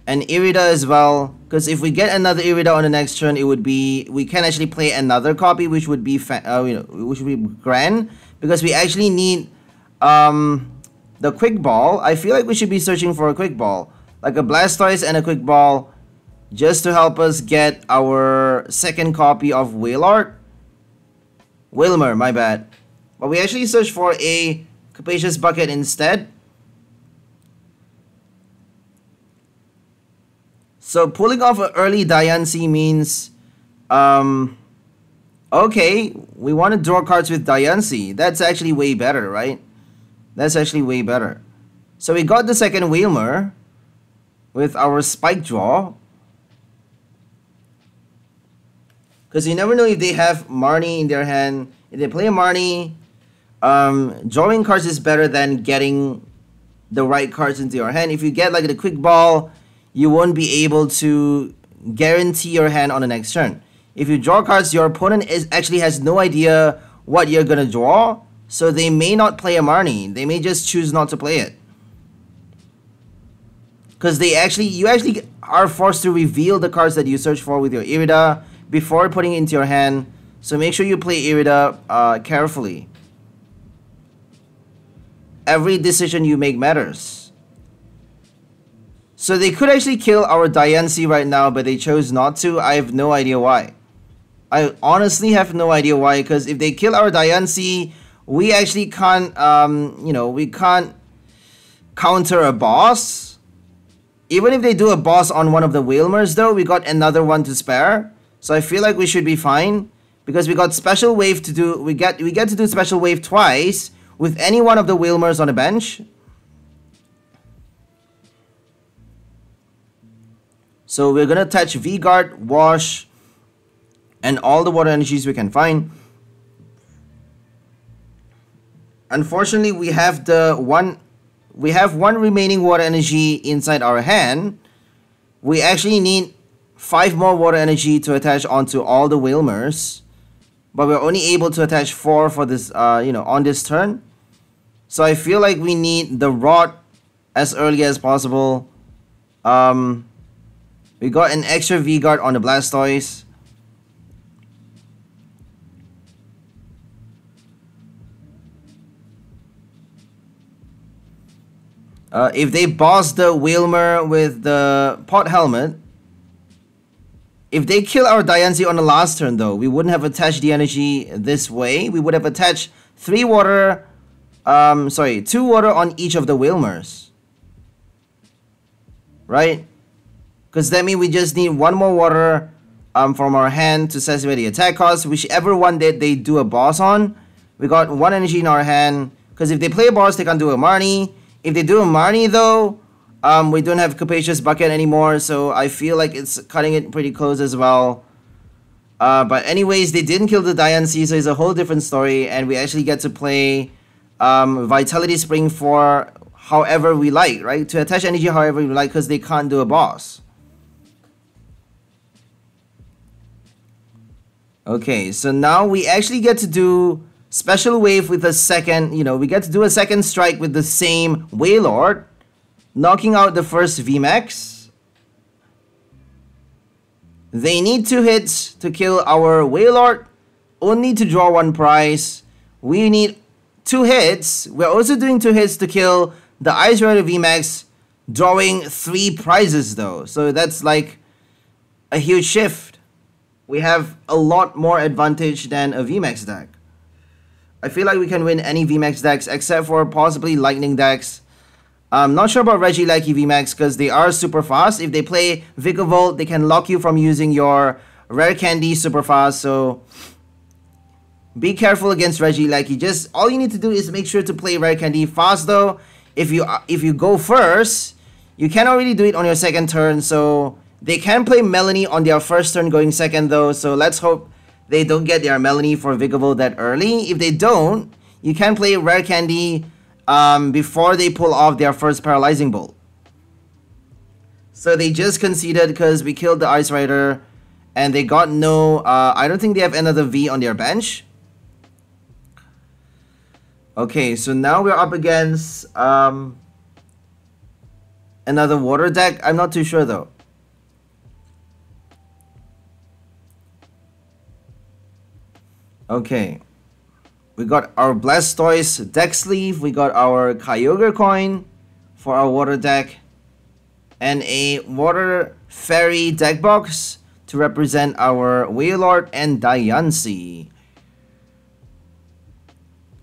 and Irida as well. Because if we get another Irida on the next turn, it would be we can actually play another copy, which would be uh, you know which would be grand because we actually need um the quick ball. I feel like we should be searching for a quick ball, like a Blastoise and a quick ball, just to help us get our second copy of Wailord. Wailmer, my bad. But we actually search for a Capacious Bucket instead. So pulling off an early Diancie means, um, okay, we want to draw cards with Diancie. That's actually way better, right? That's actually way better. So we got the second Wailmer with our Spike Draw. Because you never know if they have Marnie in their hand. If they play Marnie, um, drawing cards is better than getting the right cards into your hand. If you get like the quick ball, you won't be able to guarantee your hand on the next turn. If you draw cards, your opponent is actually has no idea what you're gonna draw, so they may not play a Marnie. They may just choose not to play it. Because they actually, you actually are forced to reveal the cards that you search for with your Irida before putting it into your hand. So make sure you play Irida uh, carefully. Every decision you make matters. So they could actually kill our Diancie right now, but they chose not to. I have no idea why. I honestly have no idea why, because if they kill our Diancie, we actually can't, um, you know, we can't counter a boss. Even if they do a boss on one of the Wailmers, though, we got another one to spare. So I feel like we should be fine because we got special wave to do. We get we get to do special wave twice with any one of the Wailmers on the bench. So we're going to touch V-Guard, Wash, and all the water energies we can find. Unfortunately, we have the one we have one remaining water energy inside our hand. We actually need five more water energy to attach onto all the Wailmers. But we're only able to attach four for this uh, you know, on this turn. So I feel like we need the rod as early as possible. Um, we got an extra V-Guard on the Blastoise. Uh, if they boss the Wailmer with the pot helmet, if they kill our Diancie on the last turn though, we wouldn't have attached the energy this way. We would have attached three water, um, sorry, two water on each of the Wailmers. Right? Because that means we just need one more water um, from our hand to satisfy the attack cost. Whichever one that they do a boss on, we got one energy in our hand. Because if they play a boss, they can't do a Marnie. If they do a Marnie though, um, we don't have Capacious Bucket anymore. So I feel like it's cutting it pretty close as well. Uh, but anyways, they didn't kill the Diancie, so it's a whole different story. And we actually get to play um, Vitality Spring for however we like, right? To attach energy however we like because they can't do a boss. Okay, so now we actually get to do special wave with a second, you know, we get to do a second strike with the same Wailord, knocking out the first VMAX. They need two hits to kill our Wailord, only to draw one prize. We need two hits. We're also doing two hits to kill the Ice Rider VMAX, drawing three prizes though. So that's like a huge shift we have a lot more advantage than a VMAX deck. I feel like we can win any VMAX decks except for possibly Lightning decks. I'm not sure about Reggie Regieleki VMAX because they are super fast. If they play Vikavolt, they can lock you from using your Rare Candy super fast. So be careful against Reggie Regieleki. Just all you need to do is make sure to play Rare Candy fast though. If you if you go first, you cannot really do it on your second turn. So they can play Melanie on their first turn going second though, so let's hope they don't get their Melanie for Vikavolt that early. If they don't, you can play Rare Candy um, before they pull off their first Paralyzing Bolt. So they just conceded because we killed the Ice Rider and they got no, uh, I don't think they have another V on their bench. Okay, so now we're up against um, another water deck? I'm not too sure though. Okay. We got our Blastoise deck sleeve. We got our Kyogre coin for our water deck. And a water fairy deck box to represent our Wailord and Diancie.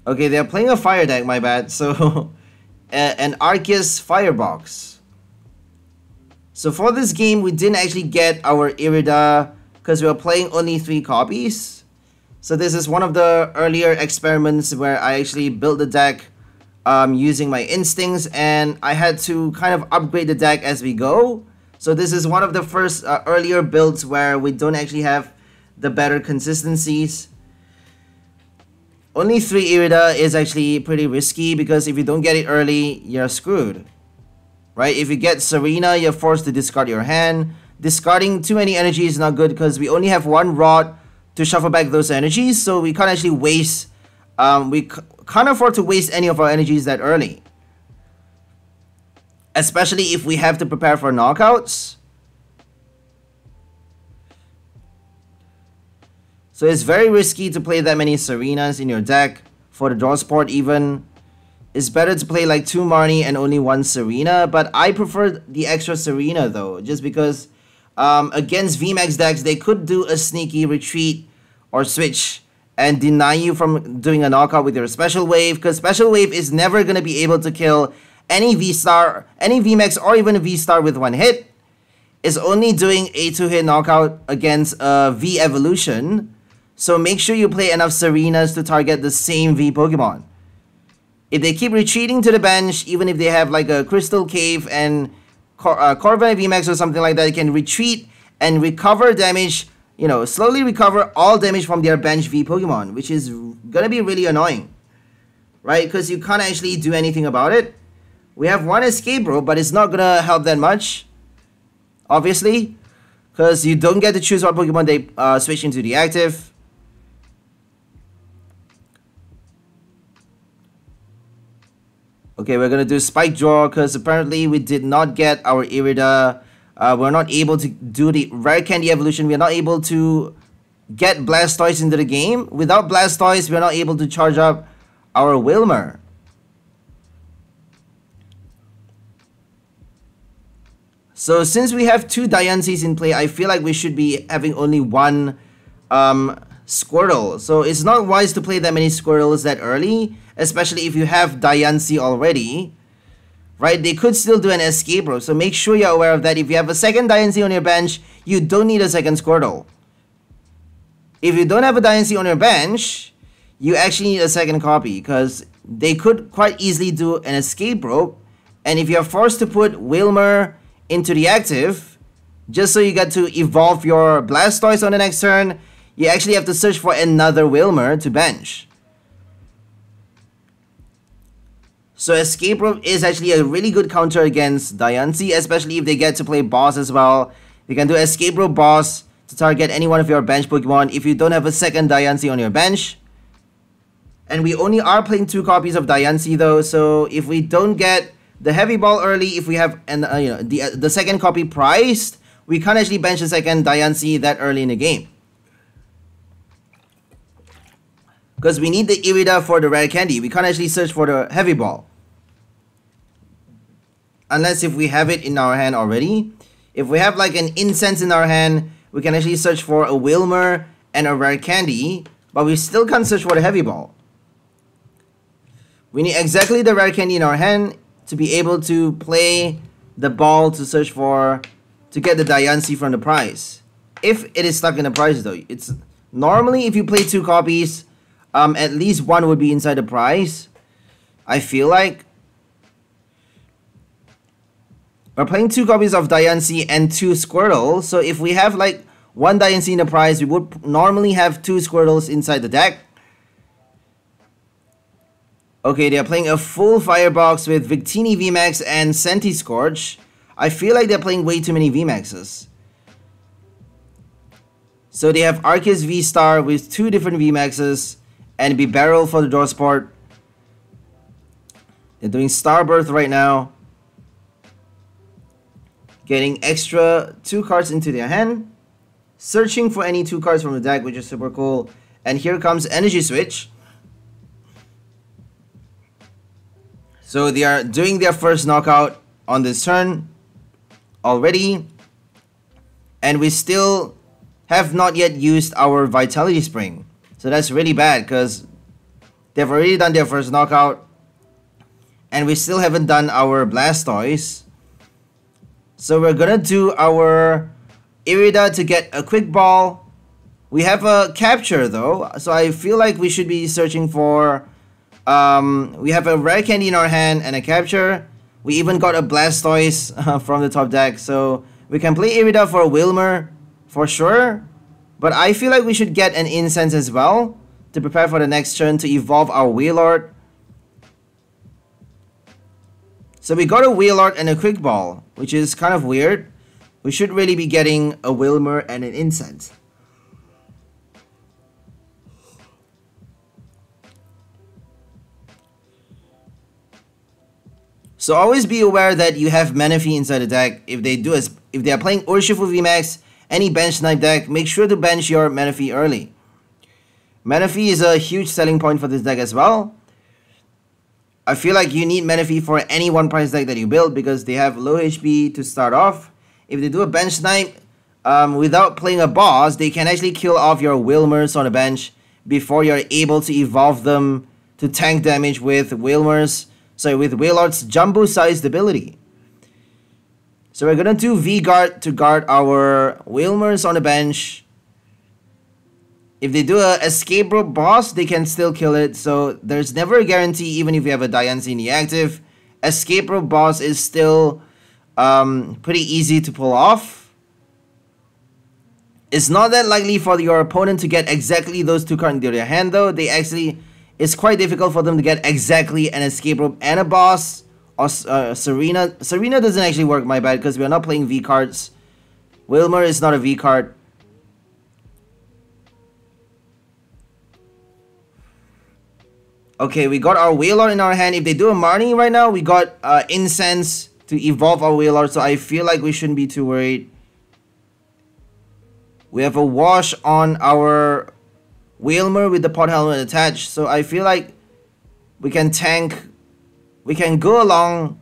Okay, they're playing a fire deck, my bad. So, [laughs] an Arceus Firebox. So for this game, we didn't actually get our Irida because we were playing only three copies. So this is one of the earlier experiments where I actually built the deck um, using my instincts and I had to kind of upgrade the deck as we go. So this is one of the first uh, earlier builds where we don't actually have the better consistencies. Only 3 Irida is actually pretty risky because if you don't get it early, you're screwed. Right? If you get Serena, you're forced to discard your hand. Discarding too many energy is not good because we only have one rod to shuffle back those energies, so we can't actually waste, um, we can't afford to waste any of our energies that early. Especially if we have to prepare for knockouts. So it's very risky to play that many Serenas in your deck. For the draw support even. It's better to play like two Marnie and only one Serena. But I prefer the extra Serena though. Just because um, against VMAX decks, they could do a sneaky retreat or switch and deny you from doing a knockout with your special wave because special wave is never going to be able to kill any V-Star, any VMAX or even a V-Star with one hit. It's only doing a two-hit knockout against a V evolution. So make sure you play enough Serenas to target the same V Pokemon. If they keep retreating to the bench, even if they have like a Crystal Cave and Cor uh, Corviknight VMAX or something like that, they can retreat and recover damage you know, slowly recover all damage from their bench V Pokemon, which is gonna be really annoying, right? Because you can't actually do anything about it. We have one escape rope, but it's not gonna help that much, obviously, because you don't get to choose what Pokemon they uh, switch into the active. Okay, we're gonna do Spike Draw because apparently we did not get our Irida uh, we're not able to do the rare candy evolution. We're not able to get Blastoise into the game. Without Blastoise, we're not able to charge up our Wailmer. So since we have two Diancies in play, I feel like we should be having only one um, Squirtle. So it's not wise to play that many Squirtles that early, especially if you have Diancie already right? They could still do an escape rope, so make sure you're aware of that. If you have a second Diancie on your bench, you don't need a second Squirtle. If you don't have a Diancie on your bench, you actually need a second copy because they could quite easily do an escape rope. And if you're forced to put Wailmer into the active, just so you get to evolve your Blastoise on the next turn, you actually have to search for another Wailmer to bench. So Escape Rope is actually a really good counter against Diancie, especially if they get to play boss as well. You can do Escape Rope boss to target any one of your bench Pokemon if you don't have a second Diancie on your bench. And we only are playing two copies of Diancie though, so if we don't get the heavy ball early, if we have an uh, you know the uh, the second copy priced, we can't actually bench the second Diancie that early in the game. Because we need the Irida for the rare candy. We can't actually search for the heavy ball unless if we have it in our hand already. If we have like an incense in our hand, we can actually search for a Wailmer and a rare candy, but we still can't search for the heavy ball. We need exactly the rare candy in our hand to be able to play the ball to search for, to get the Diancie from the prize. If it is stuck in the prize though, it's normally if you play two copies, um, at least one would be inside the prize. I feel like we're playing two copies of Diancie and two Squirtle. So if we have like one Diancie in the prize, we would normally have two Squirtles inside the deck. Okay, they're playing a full Firebox with Victini VMAX and Centiskorch. I feel like they're playing way too many VMAXs. So they have Arceus V-Star with two different VMAXs and Bibarel for the draw support. They're doing Starbirth right now. getting extra two cards into their hand, searching for any two cards from the deck, which is super cool. And here comes Energy Switch. So they are doing their first knockout on this turn already. And we still have not yet used our Vitality Spring. So that's really bad because they've already done their first knockout. And we still haven't done our Blastoise. So we're gonna do our Irida to get a quick ball. We have a capture though. So I feel like we should be searching for um, we have a rare candy in our hand and a capture. We even got a Blastoise uh, [laughs] from the top deck. So we can play Irida for Wailmer for sure. But I feel like we should get an Incense as well to prepare for the next turn to evolve our Wailord. So we got a Wailord and a Quick Ball, which is kind of weird. We should really be getting a Wailmer and an Incense. So always be aware that you have Manaphy inside the deck. If they do as if they are playing Urshifu VMAX, any bench snipe deck, make sure to bench your Manaphy early. Manaphy is a huge selling point for this deck as well. I feel like you need Manaphy for any one price deck that you build because they have low HP to start off. If they do a bench snipe um, without playing a boss, they can actually kill off your Wailmers on the bench before you're able to evolve them to tank damage with Wailmers, so with Wailord's jumbo-sized ability. So we're gonna do V-Guard to guard our Wailmers on the bench. If they do a escape rope boss, they can still kill it. So there's never a guarantee even if you have a Diancie in the active. Escape rope boss is still um, pretty easy to pull off. It's not that likely for your opponent to get exactly those two cards into their hand though. They actually it's quite difficult for them to get exactly an escape rope and a boss. Uh, Serena. Serena doesn't actually work, my bad, because we are not playing V cards. Wailmer is not a V card. Okay, we got our Wailord in our hand. If they do a Marnie right now, we got uh, Incense to evolve our Wailord, so I feel like we shouldn't be too worried. We have a Wash on our Wailmer with the pot helmet attached. So I feel like we can tank, we can go along,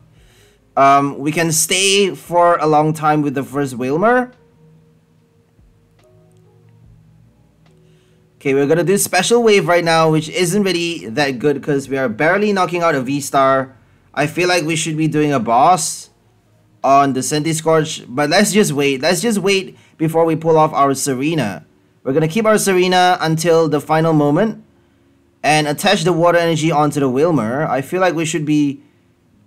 um, we can stay for a long time with the first Wailmer. Okay, we're gonna do special wave right now, which isn't really that good because we are barely knocking out a V-Star. I feel like we should be doing a boss on the Centiskorch, but let's just wait. Let's just wait before we pull off our Serena. We're to keep our Serena until the final moment and attach the water energy onto the Wailmer. I feel like we should be...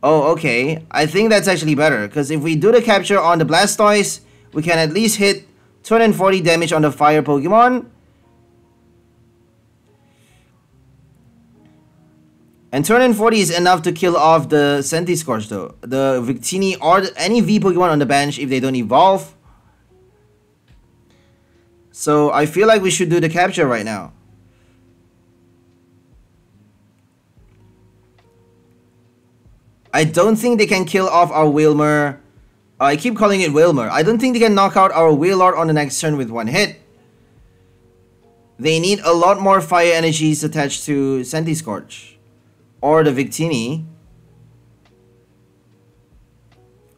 Oh, okay. I think that's actually better because if we do the capture on the Blastoise, we can at least hit 240 damage on the fire Pokemon. And 240 is enough to kill off the Centiskorch though. The Victini or any V Pokemon on the bench if they don't evolve. So I feel like we should do the capture right now. I don't think they can kill off our Wailmer. Uh, I keep calling it Wailmer. I don't think they can knock out our Wailord on the next turn with one hit. They need a lot more fire energies attached to Centiskorch. Or the Victini.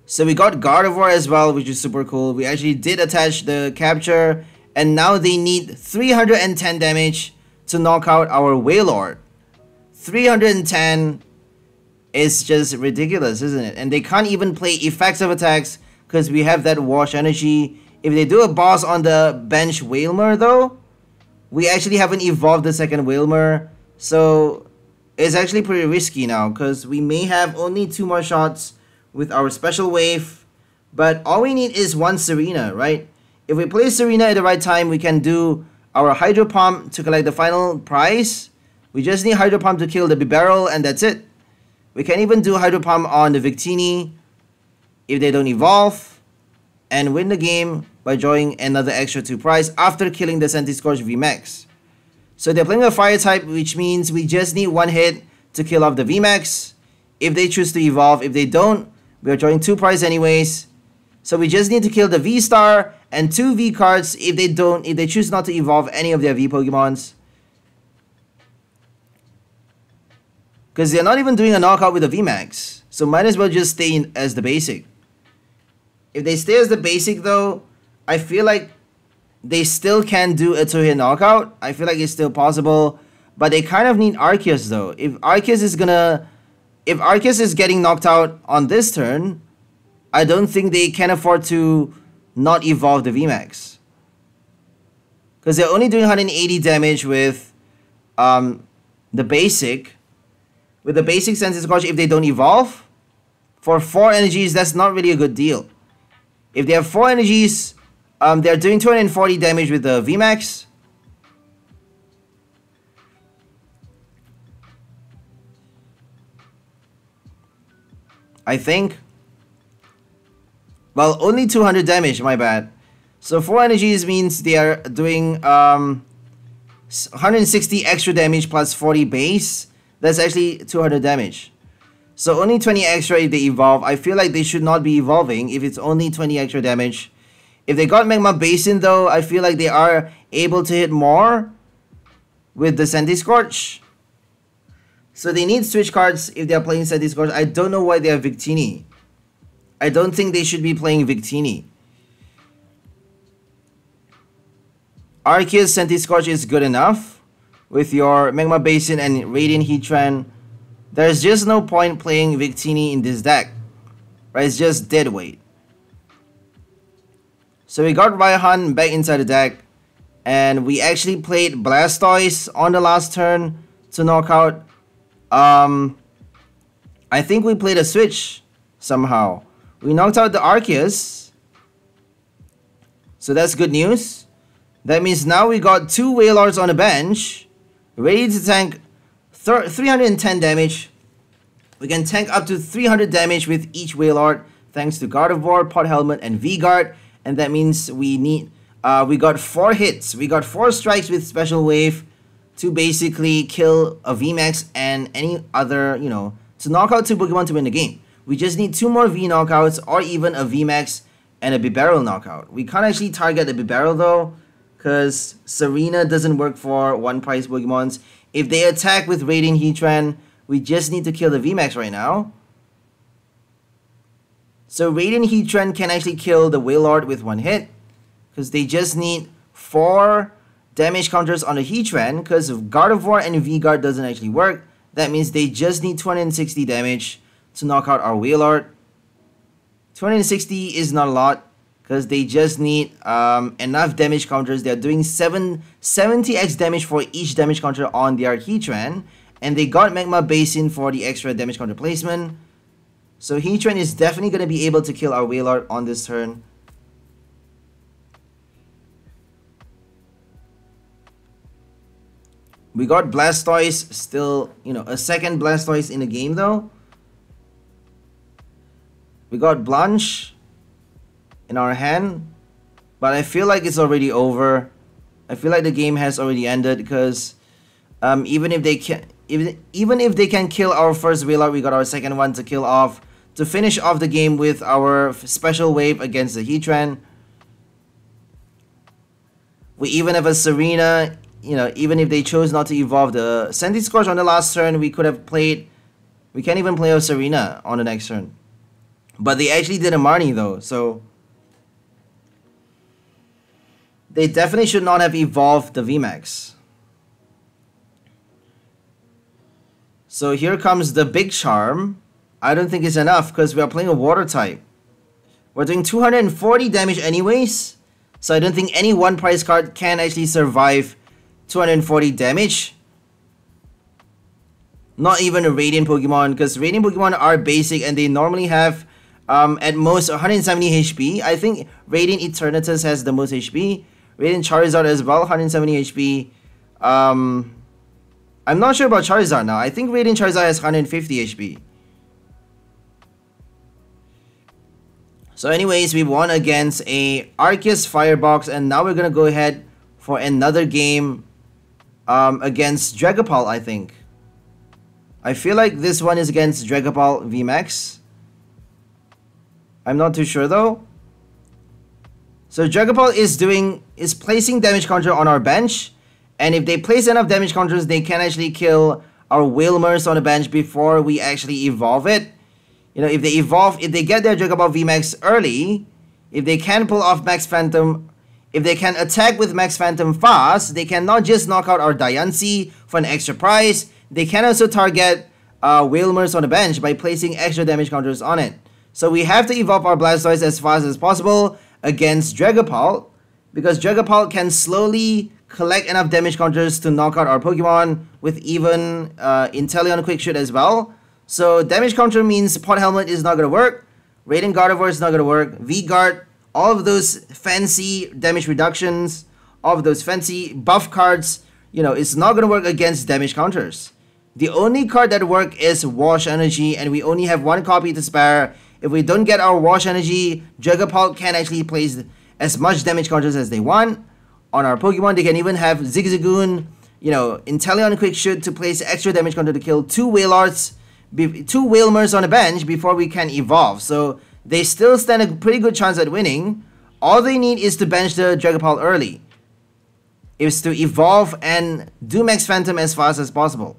So we got Gardevoir as well, which is super cool. We actually did attach the capture and now they need 310 damage to knock out our Wailord. 310 is just ridiculous, isn't it? And they can't even play effective attacks because we have that wash energy. If they do a boss on the bench Wailmer though, we actually haven't evolved the second Wailmer. So it's actually pretty risky now because we may have only two more shots with our special wave. But all we need is one Serena, right? If we play Serena at the right time, we can do our Hydro Pump to collect the final prize. We just need Hydro Pump to kill the Bibarel and that's it. We can even do Hydro Pump on the Victini if they don't evolve and win the game by drawing another extra 2 prize after killing the Centiskorch VMAX. So they're playing a Fire type which means we just need one hit to kill off the VMAX if they choose to evolve. If they don't, we are drawing 2 prize anyways So we just need to kill the V Star and two V cards if they don't, if they choose not to evolve any of their V Pokemons. Because they're not even doing a knockout with the VMAX. So might as well just stay in as the basic. If they stay as the basic though, I feel like they still can do a two-hit knockout. I feel like it's still possible. But they kind of need Arceus though. If Arceus is gonna... If Arceus is getting knocked out on this turn, I don't think they can afford to not evolve the VMAX. Because they're only doing 180 damage with um, the basic. With the basic Centiskorch, if they don't evolve, for 4 energies, that's not really a good deal. If they have 4 energies, um, they're doing 240 damage with the VMAX. I think. Well, only 200 damage, my bad. So 4 energies means they are doing um, 160 extra damage plus 40 base. That's actually 200 damage. So only 20 extra if they evolve. I feel like they should not be evolving if it's only 20 extra damage. If they got Magma Basin though, I feel like they are able to hit more with the Centiskorch. So they need switch cards if they're playing Centiskorch. I don't know why they have Victini. I don't think they should be playing Victini. Arceus Centiskorch is good enough with your Magma Basin and Radiant Heatran, there's just no point playing Victini in this deck. Right? It's just dead weight. So we got Raihan back inside the deck. And we actually played Blastoise on the last turn to knock out. Um, I think we played a switch somehow. We knocked out the Arceus. So that's good news. That means now we got two Wailords on the bench ready to tank 310 damage. We can tank up to 300 damage with each Wailord thanks to Gardevoir, Pot Helmet, and V-Guard. And that means we need, uh, we got 4 hits. We got 4 strikes with Special Wave to basically kill a VMAX and any other, you know, to knock out 2 Pokemon to win the game. We just need 2 more V knockouts or even a VMAX and a Bibarel knockout. We can't actually target the Bibarel though because Serena doesn't work for one price Pokemons. If they attack with Radiant Heatran, we just need to kill the VMAX right now. So Radiant Heatran can actually kill the Wailord with one hit. Because they just need 4 damage counters on the Heatran. Because if Gardevoir and V-Guard doesn't actually work, that means they just need 260 damage to knock out our Wailord. 260 is not a lot because they just need um, enough damage counters. They're doing 7, 70x damage for each damage counter on their Heatran. And they got Magma Basin for the extra damage counter placement. So Heatran is definitely going to be able to kill our Wailord on this turn. We got Blastoise still, you know, a second Blastoise in the game though. We got Blanche in our hand. But I feel like it's already over. I feel like the game has already ended because um, even if they can even even if they can kill our first Wailord, we got our second one to kill off to finish off the game with our special wave against the Heatran. We even have a Serena, you know, even if they chose not to evolve the Centiskorch on the last turn, we could have played, we can't even play a Serena on the next turn. But they actually did a Marnie though, so they definitely should not have evolved the VMAX. So here comes the big charm. I don't think it's enough because we are playing a water type. We're doing 240 damage anyways. So I don't think any one price card can actually survive 240 damage. Not even a Radiant Pokemon because Radiant Pokemon are basic and they normally have um, at most 170 HP. I think Radiant Eternatus has the most HP. Radiant Charizard as well, 170 HP. Um, I'm not sure about Charizard now. I think Radiant Charizard has 150 HP. So anyways, we won against a Arceus Firebox and now we're going to go ahead for another game um, against Dragapult, I think. I feel like this one is against Dragapult VMAX. I'm not too sure though. So Dragapult is doing is placing damage counter on our bench, and if they place enough damage counters, they can actually kill our Wailmers on the bench before we actually evolve it. You know, if they evolve, if they get their Dragapult VMAX early, if they can pull off Max Phantom, if they can attack with Max Phantom fast, they can not just knock out our Diancie for an extra price, they can also target uh, Wailmers on the bench by placing extra damage counters on it. So we have to evolve our Blastoise as fast as possible against Dragapult because Dragapult can slowly collect enough damage counters to knock out our Pokemon with even uh, Inteleon Quick Shoot as well. So damage counter means Pot Helmet is not going to work, Radiant Gardevoir is not going to work, V-Guard, all of those fancy damage reductions, all of those fancy buff cards, you know, it's not going to work against damage counters. The only card that work is Wash Energy and we only have one copy to spare if we don't get our Wash Energy, Dragapult can actually place as much damage counters as they want. On our Pokemon, they can even have Zigzagoon, you know, Inteleon Quick Shoot to place extra damage counter to kill two Wailords, two Wailmers on the bench before we can evolve. So they still stand a pretty good chance at winning. All they need is to bench the Dragapult early. Is to evolve and do Max Phantom as fast as possible.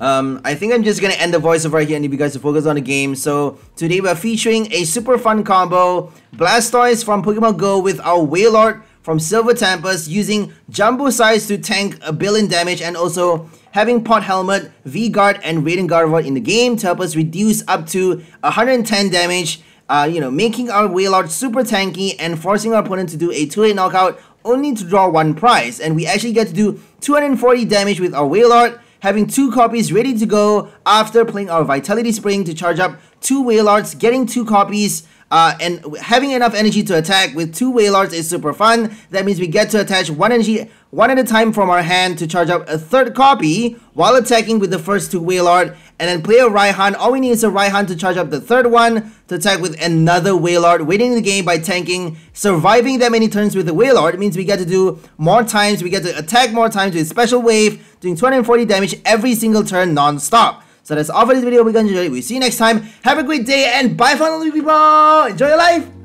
Um, I think I'm just gonna end the voiceover here and leave you guys to focus on the game. So today we're featuring a super fun combo, Blastoise from Pokemon Go with our Wailord from Silver Tempest using Jumbo Size to tank a billion damage and also having Pot Helmet, V-Guard, and Radiant Gardevoir in the game to help us reduce up to 110 damage, uh, you know, making our Wailord super tanky and forcing our opponent to do a 2-8 knockout only to draw one prize. And we actually get to do 240 damage with our Wailord, having two copies ready to go after playing our Vitality Spring to charge up two Wailords, getting two copies, uh, and having enough energy to attack with two Wailords is super fun. That means we get to attach one energy one at a time from our hand to charge up a third copy while attacking with the first two Wailord and then play a Raihan. All we need is a Raihan to charge up the third one to attack with another Wailord, winning the game by tanking, surviving that many turns with the Wailord. It means we get to do more times, we get to attack more times with Special Wave, doing 240 damage every single turn non-stop. So that's all for this video. We're gonna enjoy it. We'll see you next time. Have a great day and bye for now, people. Enjoy your life.